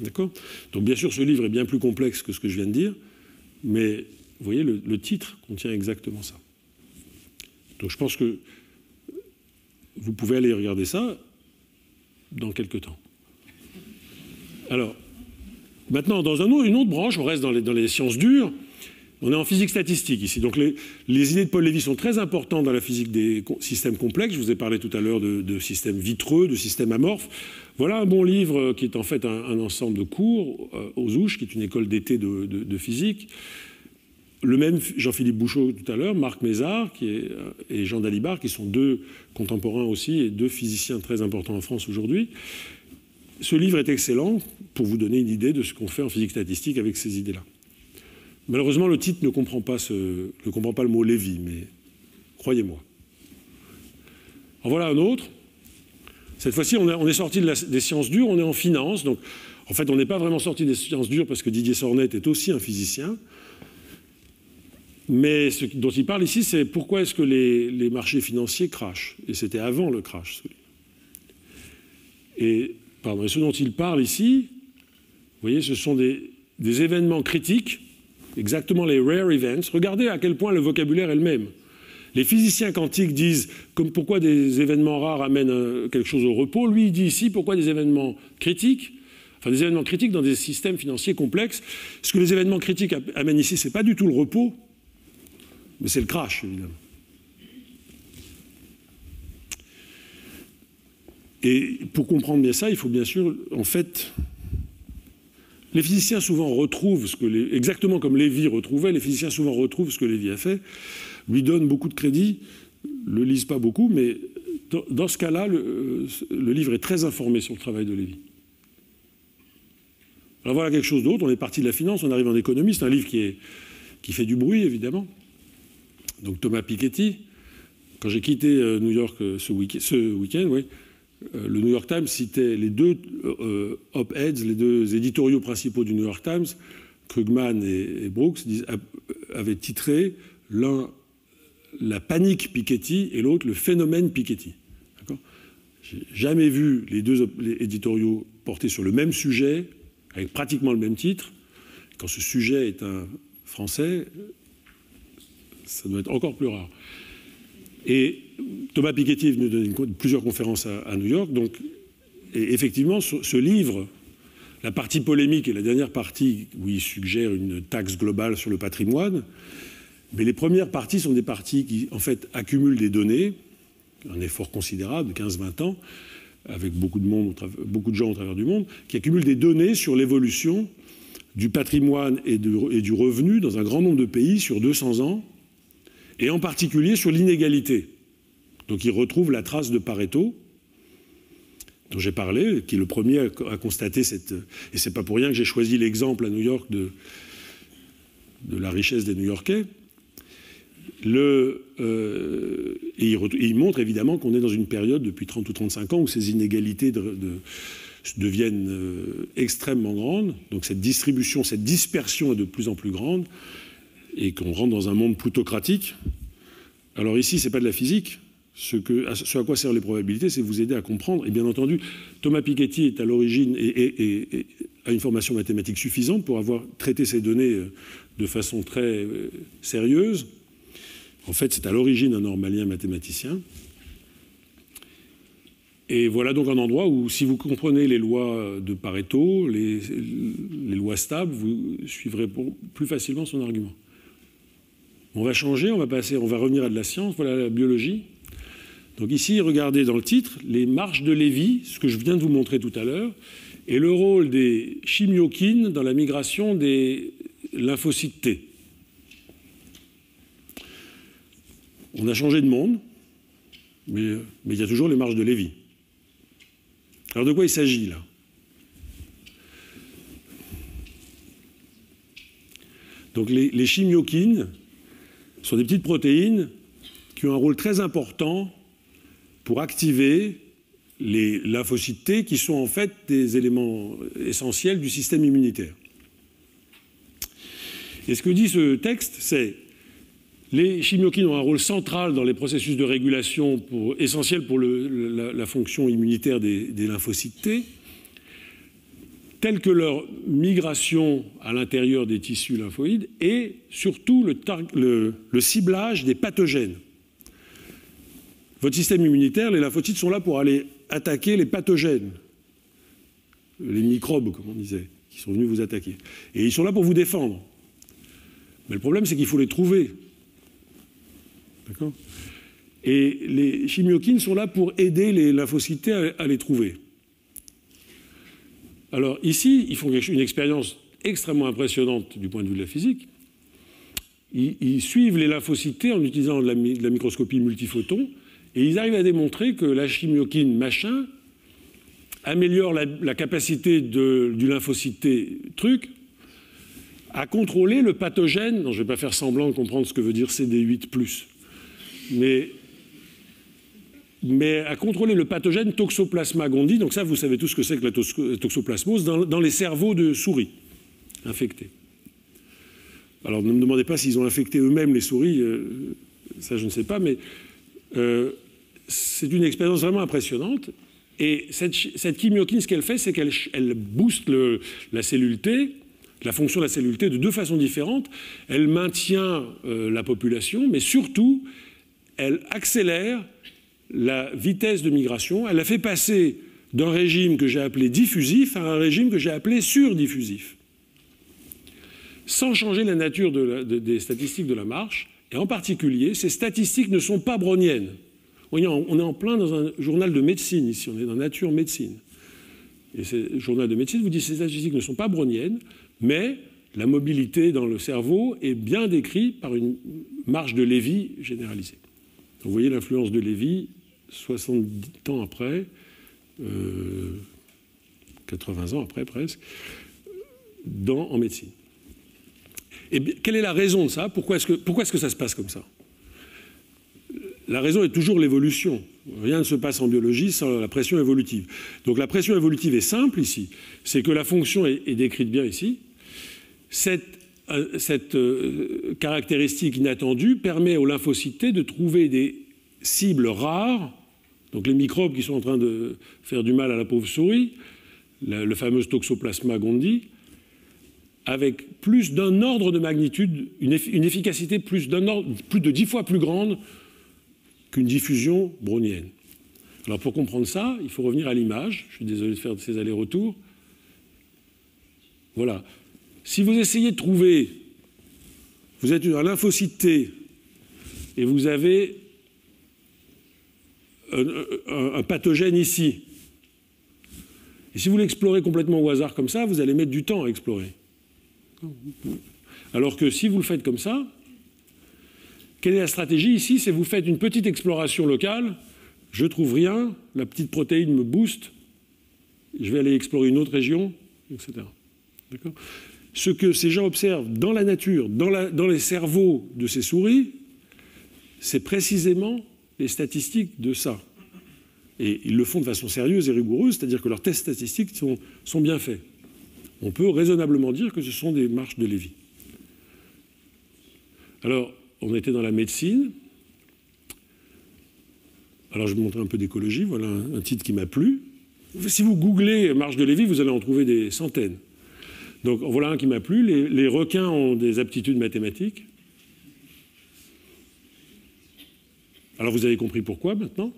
D'accord? Donc bien sûr, ce livre est bien plus complexe que ce que je viens de dire, mais vous voyez, le, titre contient exactement ça. Donc je pense que vous pouvez aller regarder ça dans quelques temps. Alors, Maintenant, dans une autre branche, on reste dans les, sciences dures, On est en physique statistique ici. Donc les, idées de Paul Lévy sont très importantes dans la physique des systèmes complexes. Je vous ai parlé tout à l'heure de, systèmes vitreux, de systèmes amorphes. Voilà un bon livre qui est en fait un, ensemble de cours euh, aux Ouches, qui est une école d'été de, physique. Le même Jean-Philippe Bouchot tout à l'heure, Marc Mézard euh, et Jean Dalibard, qui sont deux contemporains aussi et deux physiciens très importants en France aujourd'hui. Ce livre est excellent pour vous donner une idée de ce qu'on fait en physique statistique avec ces idées-là. Malheureusement, le titre ne comprend pas, ne comprend pas le mot Lévy, mais croyez-moi. En voilà un autre. Cette fois-ci, on, est sorti des sciences dures, on est en finance. Donc, en fait, on n'est pas vraiment sorti des sciences dures parce que Didier Sornet est aussi un physicien. Mais ce dont il parle ici, c'est pourquoi est-ce que les, marchés financiers crachent? Et c'était avant le crash. Et, pardon, et ce dont il parle ici, vous voyez, ce sont des événements critiques exactement les rare events. Regardez à quel point le vocabulaire est le même. Les physiciens quantiques disent comme pourquoi des événements rares amènent euh, quelque chose au repos. Lui, il dit ici pourquoi des événements critiques, enfin des événements critiques dans des systèmes financiers complexes. Ce que les événements critiques amènent ici, ce n'est pas du tout le repos, mais c'est le crash, évidemment. Et pour comprendre bien ça, il faut bien sûr, en fait, les physiciens souvent retrouvent ce que les, exactement comme Lévy retrouvait, les physiciens souvent retrouvent ce que Lévy a fait, lui donnent beaucoup de crédit, le lisent pas beaucoup, mais dans, ce cas-là, le, livre est très informé sur le travail de Lévy. Alors voilà quelque chose d'autre, on est parti de la finance, on arrive en économie, c'est un livre qui, est, qui fait du bruit évidemment. Donc Thomas Piketty, quand j'ai quitté euh, New York euh, ce week-end, oui, euh, le New York Times citait les deux op-eds, les deux éditoriaux principaux du New York Times, Krugman et, Brooks, avaient titré l'un la panique Piketty et l'autre le phénomène Piketty. J'ai jamais vu les deux éditoriaux portés sur le même sujet, avec pratiquement le même titre. Quand ce sujet est un français, ça doit être encore plus rare. Et Thomas Piketty est venu donner plusieurs conférences à, New York. Donc, et effectivement, ce, livre, la partie polémique et la dernière partie où il suggère une taxe globale sur le patrimoine, mais les premières parties sont des parties qui, en fait, accumulent des données, un effort considérable, 15-20 ans, avec beaucoup de, monde, beaucoup de gens au travers du monde, qui accumulent des données sur l'évolution du patrimoine et, et du revenu dans un grand nombre de pays sur 200 ans, et en particulier sur l'inégalité. Donc il retrouve la trace de Pareto, dont j'ai parlé, qui est le premier à, constater cette. Et c'est pas pour rien que j'ai choisi l'exemple à New York de, de la richesse des New-Yorkais. Le, euh, et, il, montre évidemment qu'on est dans une période depuis 30 ou 35 ans où ces inégalités deviennent euh, extrêmement grandes. Donc cette distribution, cette dispersion est de plus en plus grande et qu'on rentre dans un monde plutocratique. Alors ici, ce n'est pas de la physique. Ce, à quoi servent les probabilités, c'est vous aider à comprendre. Et bien entendu, Thomas Piketty est à l'origine et, a une formation mathématique suffisante pour avoir traité ces données euh, de façon très euh, sérieuse. En fait, c'est à l'origine un normalien mathématicien. Et voilà donc un endroit où, si vous comprenez les lois de Pareto, les lois stables, vous suivrez plus facilement son argument. On va changer, on va passer, on va revenir à de la science, voilà la biologie. Donc ici, regardez dans le titre, les marches de Lévy, ce que je viens de vous montrer tout à l'heure, et le rôle des chimiokines dans la migration des lymphocytes T. On a changé de monde, mais, il y a toujours les marches de Lévy. Alors de quoi il s'agit là? Donc les, les chimiokines, sont des petites protéines qui ont un rôle très important pour activer les lymphocytes T, qui sont en fait des éléments essentiels du système immunitaire. Et ce que dit ce texte, c'est les chimiokines ont un rôle central dans les processus de régulation essentiels pour la, fonction immunitaire des, des lymphocytes T telles que leur migration à l'intérieur des tissus lymphoïdes et surtout le, ciblage des pathogènes. Votre système immunitaire, les lymphocytes sont là pour aller attaquer les pathogènes, les microbes, comme on disait, qui sont venus vous attaquer. Et ils sont là pour vous défendre. Mais le problème, c'est qu'il faut les trouver. D'accord? Et les chimiokines sont là pour aider les lymphocytes à, les trouver. Alors ici, ils font une expérience extrêmement impressionnante du point de vue de la physique. Ils, suivent les lymphocytes en utilisant de la, microscopie multiphoton et ils arrivent à démontrer que la chimiokine machin améliore la, capacité du lymphocyte truc à contrôler le pathogène. Non, je ne vais pas faire semblant de comprendre ce que veut dire CD8, mais, mais à contrôler le pathogène Toxoplasma gondii. Donc, ça, vous savez tout ce que c'est que la toxoplasmose dans, les cerveaux de souris infectés. Alors, ne me demandez pas s'ils ont infecté eux-mêmes les souris, euh, ça, je ne sais pas, mais euh, c'est une expérience vraiment impressionnante. Et cette, cette chimiokine, ce qu'elle fait, c'est qu'elle elle booste la cellule T, la fonction de la cellule T de deux façons différentes. Elle maintient euh, la population, mais surtout, elle accélère la vitesse de migration. Elle la fait passer d'un régime que j'ai appelé diffusif à un régime que j'ai appelé surdiffusif, sans changer la nature des statistiques de la marche. Et en particulier, ces statistiques ne sont pas browniennes. On est en plein dans un journal de médecine ici, on est dans Nature Médecine. Et ce journal de médecine vous dit que ces statistiques ne sont pas browniennes, mais la mobilité dans le cerveau est bien décrite par une marge de Lévy généralisée. vous voyez l'influence de Lévy 70 ans après, 80 euh, ans après presque, dans, en médecine. Et quelle est la raison de ça? Pourquoi est-ce que, ça se passe comme ça? La raison est toujours l'évolution. Rien ne se passe en biologie sans la pression évolutive. Donc la pression évolutive est simple ici. C'est que la fonction est décrite bien ici, cette, euh, euh, caractéristique inattendue permet aux lymphocytes de trouver des cibles rares, donc les microbes qui sont en train de faire du mal à la pauvre souris, le, fameux Toxoplasma gondii, avec plus d'un ordre de magnitude, une, efficacité plus, de dix fois plus grande qu'une diffusion brownienne. Alors pour comprendre ça, il faut revenir à l'image. Je suis désolé de faire ces allers-retours. Voilà. Si vous essayez de trouver, vous êtes un lymphocyte T et vous avez un, pathogène ici, et si vous l'explorez complètement au hasard comme ça, vous allez mettre du temps à explorer. Alors que si vous le faites comme ça, quelle est la stratégie ici? C'est vous faites une petite exploration locale, je trouve rien, la petite protéine me booste, je vais aller explorer une autre région, etc. Ce que ces gens observent dans la nature, dans, les cerveaux de ces souris, c'est précisément les statistiques de ça. Et ils le font de façon sérieuse et rigoureuse, c'est-à-dire que leurs tests statistiques sont, bien faits. On peut raisonnablement dire que ce sont des marches de Lévy. Alors, on était dans la médecine. Alors, je vais montrer un peu d'écologie. Voilà un, titre qui m'a plu. Si vous googlez marche de Lévy, vous allez en trouver des centaines. Donc voilà un qui m'a plu. Les, requins ont des aptitudes mathématiques. Alors vous avez compris pourquoi maintenant?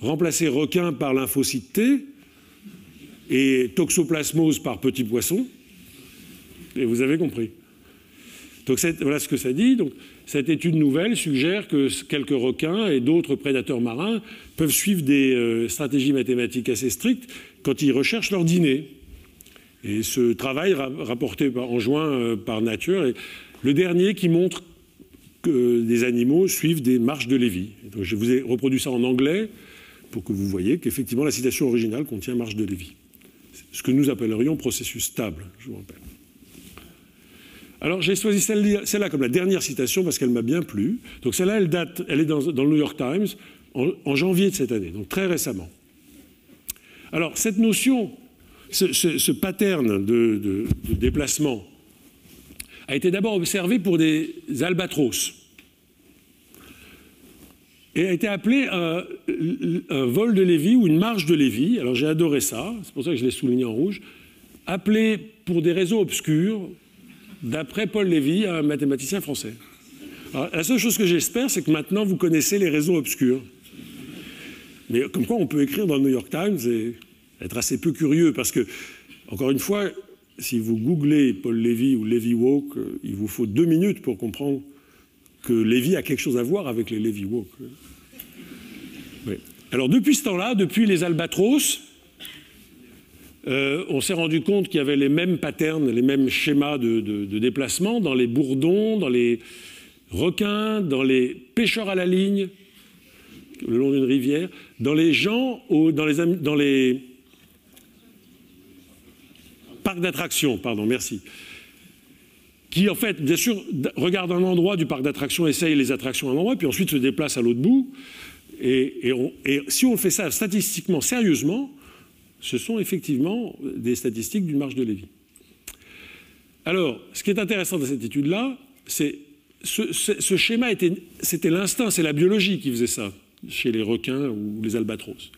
Remplacer requin par lymphocyte T et toxoplasmose par petit poisson. Et vous avez compris. Donc voilà ce que ça dit. Donc, cette étude nouvelle suggère que quelques requins et d'autres prédateurs marins peuvent suivre des euh, stratégies mathématiques assez strictes quand ils recherchent leur dîner. Et ce travail rapporté en juin euh, par Nature est le dernier qui montre que des animaux suivent des marches de Lévy. je vous ai reproduit ça en anglais pour que vous voyez qu'effectivement la citation originale contient marche de Lévy. Ce que nous appellerions processus stable, je vous rappelle. Alors j'ai choisi celle-là comme la dernière citation parce qu'elle m'a bien plu. Donc celle-là, elle date, elle est dans, le New York Times en janvier de cette année, donc très récemment. Alors cette notion ce, pattern de, déplacement a été d'abord observé pour des albatros et a été appelé un, vol de Lévy ou une marche de Lévy. Alors j'ai adoré ça, c'est pour ça que je l'ai souligné en rouge, appelé pour des raisons obscures, d'après Paul Lévy, un mathématicien français. la seule chose que j'espère, c'est que maintenant vous connaissez les raisons obscures. Mais comme quoi on peut écrire dans le New York Times et être assez peu curieux parce que, encore une fois, si vous googlez Paul Lévy ou Lévy Walk, il vous faut deux minutes pour comprendre que Lévy a quelque chose à voir avec les Lévy Walk. Alors depuis ce temps-là, depuis les albatros, euh, on s'est rendu compte qu'il y avait les mêmes patterns, les mêmes schémas de, déplacement dans les bourdons, dans les requins, dans les pêcheurs à la ligne, le long d'une rivière, dans les gens, dans les, dans les parcs d'attractions, pardon, merci qui en fait, bien sûr, regarde un endroit du parc d'attractions, essaye les attractions à un endroit, puis ensuite se déplace à l'autre bout. Et, si on fait ça statistiquement, sérieusement, ce sont effectivement des statistiques d'une marge de Lévy. Alors, ce qui est intéressant dans cette étude-là, c'est ce, ce, schéma était, c'était l'instinct, c'est la biologie qui faisait ça chez les requins ou les albatros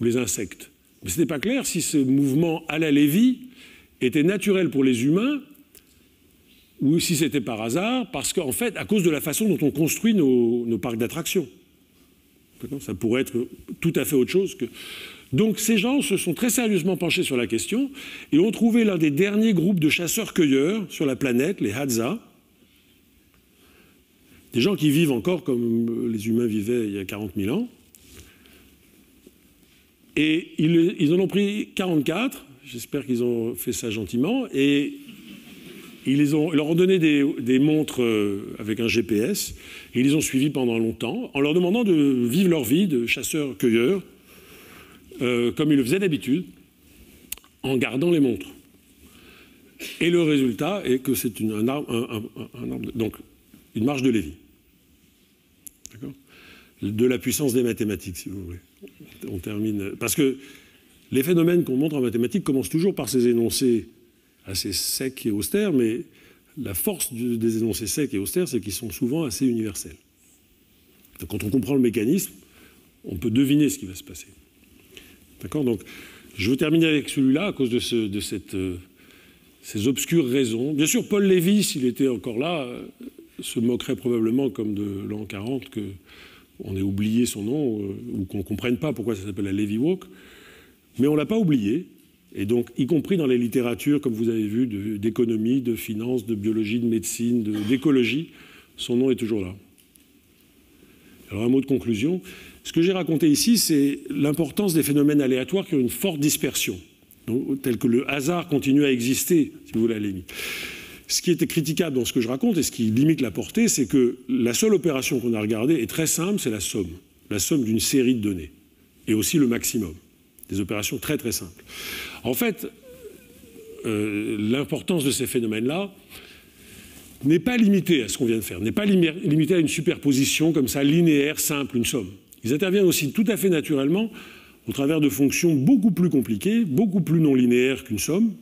ou les insectes. Mais ce n'était pas clair si ce mouvement à la Lévy était naturel pour les humains ou si c'était par hasard, parce qu'en fait, à cause de la façon dont on construit nos, nos parcs d'attractions. Ça pourrait être tout à fait autre chose que. Donc ces gens se sont très sérieusement penchés sur la question et ont trouvé l'un des derniers groupes de chasseurs-cueilleurs sur la planète, les Hadza, des gens qui vivent encore comme les humains vivaient il y a 40 000 ans. Et ils, ils en ont pris 44, j'espère qu'ils ont fait ça gentiment, et ils, ont, leur ont donné des, montres euh, avec un GPS et ils les ont suivis pendant longtemps en leur demandant de vivre leur vie de chasseurs-cueilleurs euh, comme ils le faisaient d'habitude en gardant les montres. Et le résultat est que c'est une, un, un, donc une marge de Lévy. De la puissance des mathématiques, si vous voulez. On termine. Parce que les phénomènes qu'on montre en mathématiques commencent toujours par ces énoncés assez secs et austères, mais la force des énoncés secs et austères, c'est qu'ils sont souvent assez universels. Donc, quand on comprend le mécanisme, on peut deviner ce qui va se passer. D'accord? Donc, je veux terminer avec celui-là à cause de, euh, ces obscures raisons. Bien sûr, Paul Lévy, s'il était encore là, euh, se moquerait probablement comme de l'an 40 qu'on ait oublié son nom euh, ou qu'on ne comprenne pas pourquoi ça s'appelle la Lévy Walk. Mais on ne l'a pas oublié. Et donc, y compris dans les littératures, comme vous avez vu, d'économie, de, finance, de biologie, de médecine, d'écologie, son nom est toujours là. Alors, un mot de conclusion. Ce que j'ai raconté ici, c'est l'importance des phénomènes aléatoires qui ont une forte dispersion, tel que le hasard continue à exister, si vous voulez, à la. Ce qui était critiquable dans ce que je raconte et ce qui limite la portée, c'est que la seule opération qu'on a regardée est très simple, c'est la somme. La somme d'une série de données. Et aussi le maximum. Des opérations très très simples. En fait, euh, l'importance de ces phénomènes-là n'est pas limitée à ce qu'on vient de faire, n'est pas limitée à une superposition comme ça, linéaire, simple, une somme. Ils interviennent aussi tout à fait naturellement au travers de fonctions beaucoup plus compliquées, beaucoup plus non linéaires qu'une somme,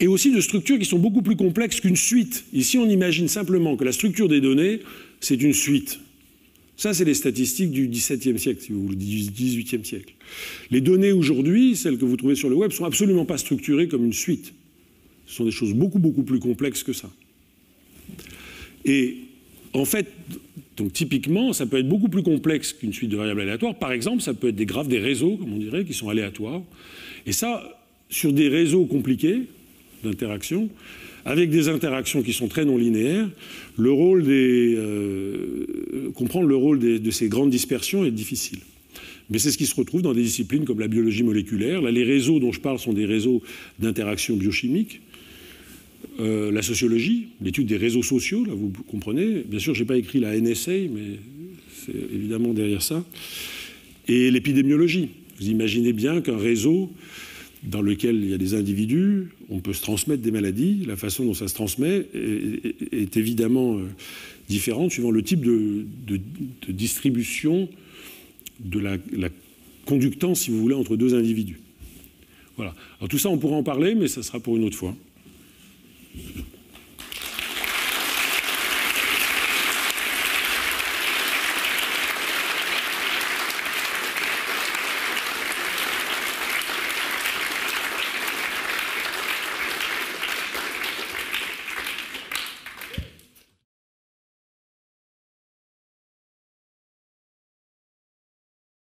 et aussi de structures qui sont beaucoup plus complexes qu'une suite. Ici, on imagine simplement que la structure des données, c'est une suite. Ça, c'est les statistiques du XVIIe siècle, si vous voulez, du XVIIIe siècle. Les données aujourd'hui, celles que vous trouvez sur le web, sont absolument pas structurées comme une suite. Ce sont des choses beaucoup, beaucoup plus complexes que ça. Et en fait, donc typiquement, ça peut être beaucoup plus complexe qu'une suite de variables aléatoires. Par exemple, ça peut être des graphes des réseaux, comme on dirait, qui sont aléatoires. Et ça, sur des réseaux compliqués d'interaction, avec des interactions qui sont très non linéaires, le rôle des, euh, comprendre le rôle de ces grandes dispersions est difficile. Mais c'est ce qui se retrouve dans des disciplines comme la biologie moléculaire. Là, les réseaux dont je parle sont des réseaux d'interaction biochimique. Euh, la sociologie, l'étude des réseaux sociaux, là, vous comprenez. Bien sûr, je n'ai pas écrit la NSA, mais c'est évidemment derrière ça. Et l'épidémiologie. Vous imaginez bien qu'un réseau dans lequel il y a des individus, on peut se transmettre des maladies. La façon dont ça se transmet est, évidemment euh, différente suivant le type de, distribution de la, conductance, si vous voulez, entre deux individus. Voilà. Alors tout ça, on pourra en parler, mais ça sera pour une autre fois.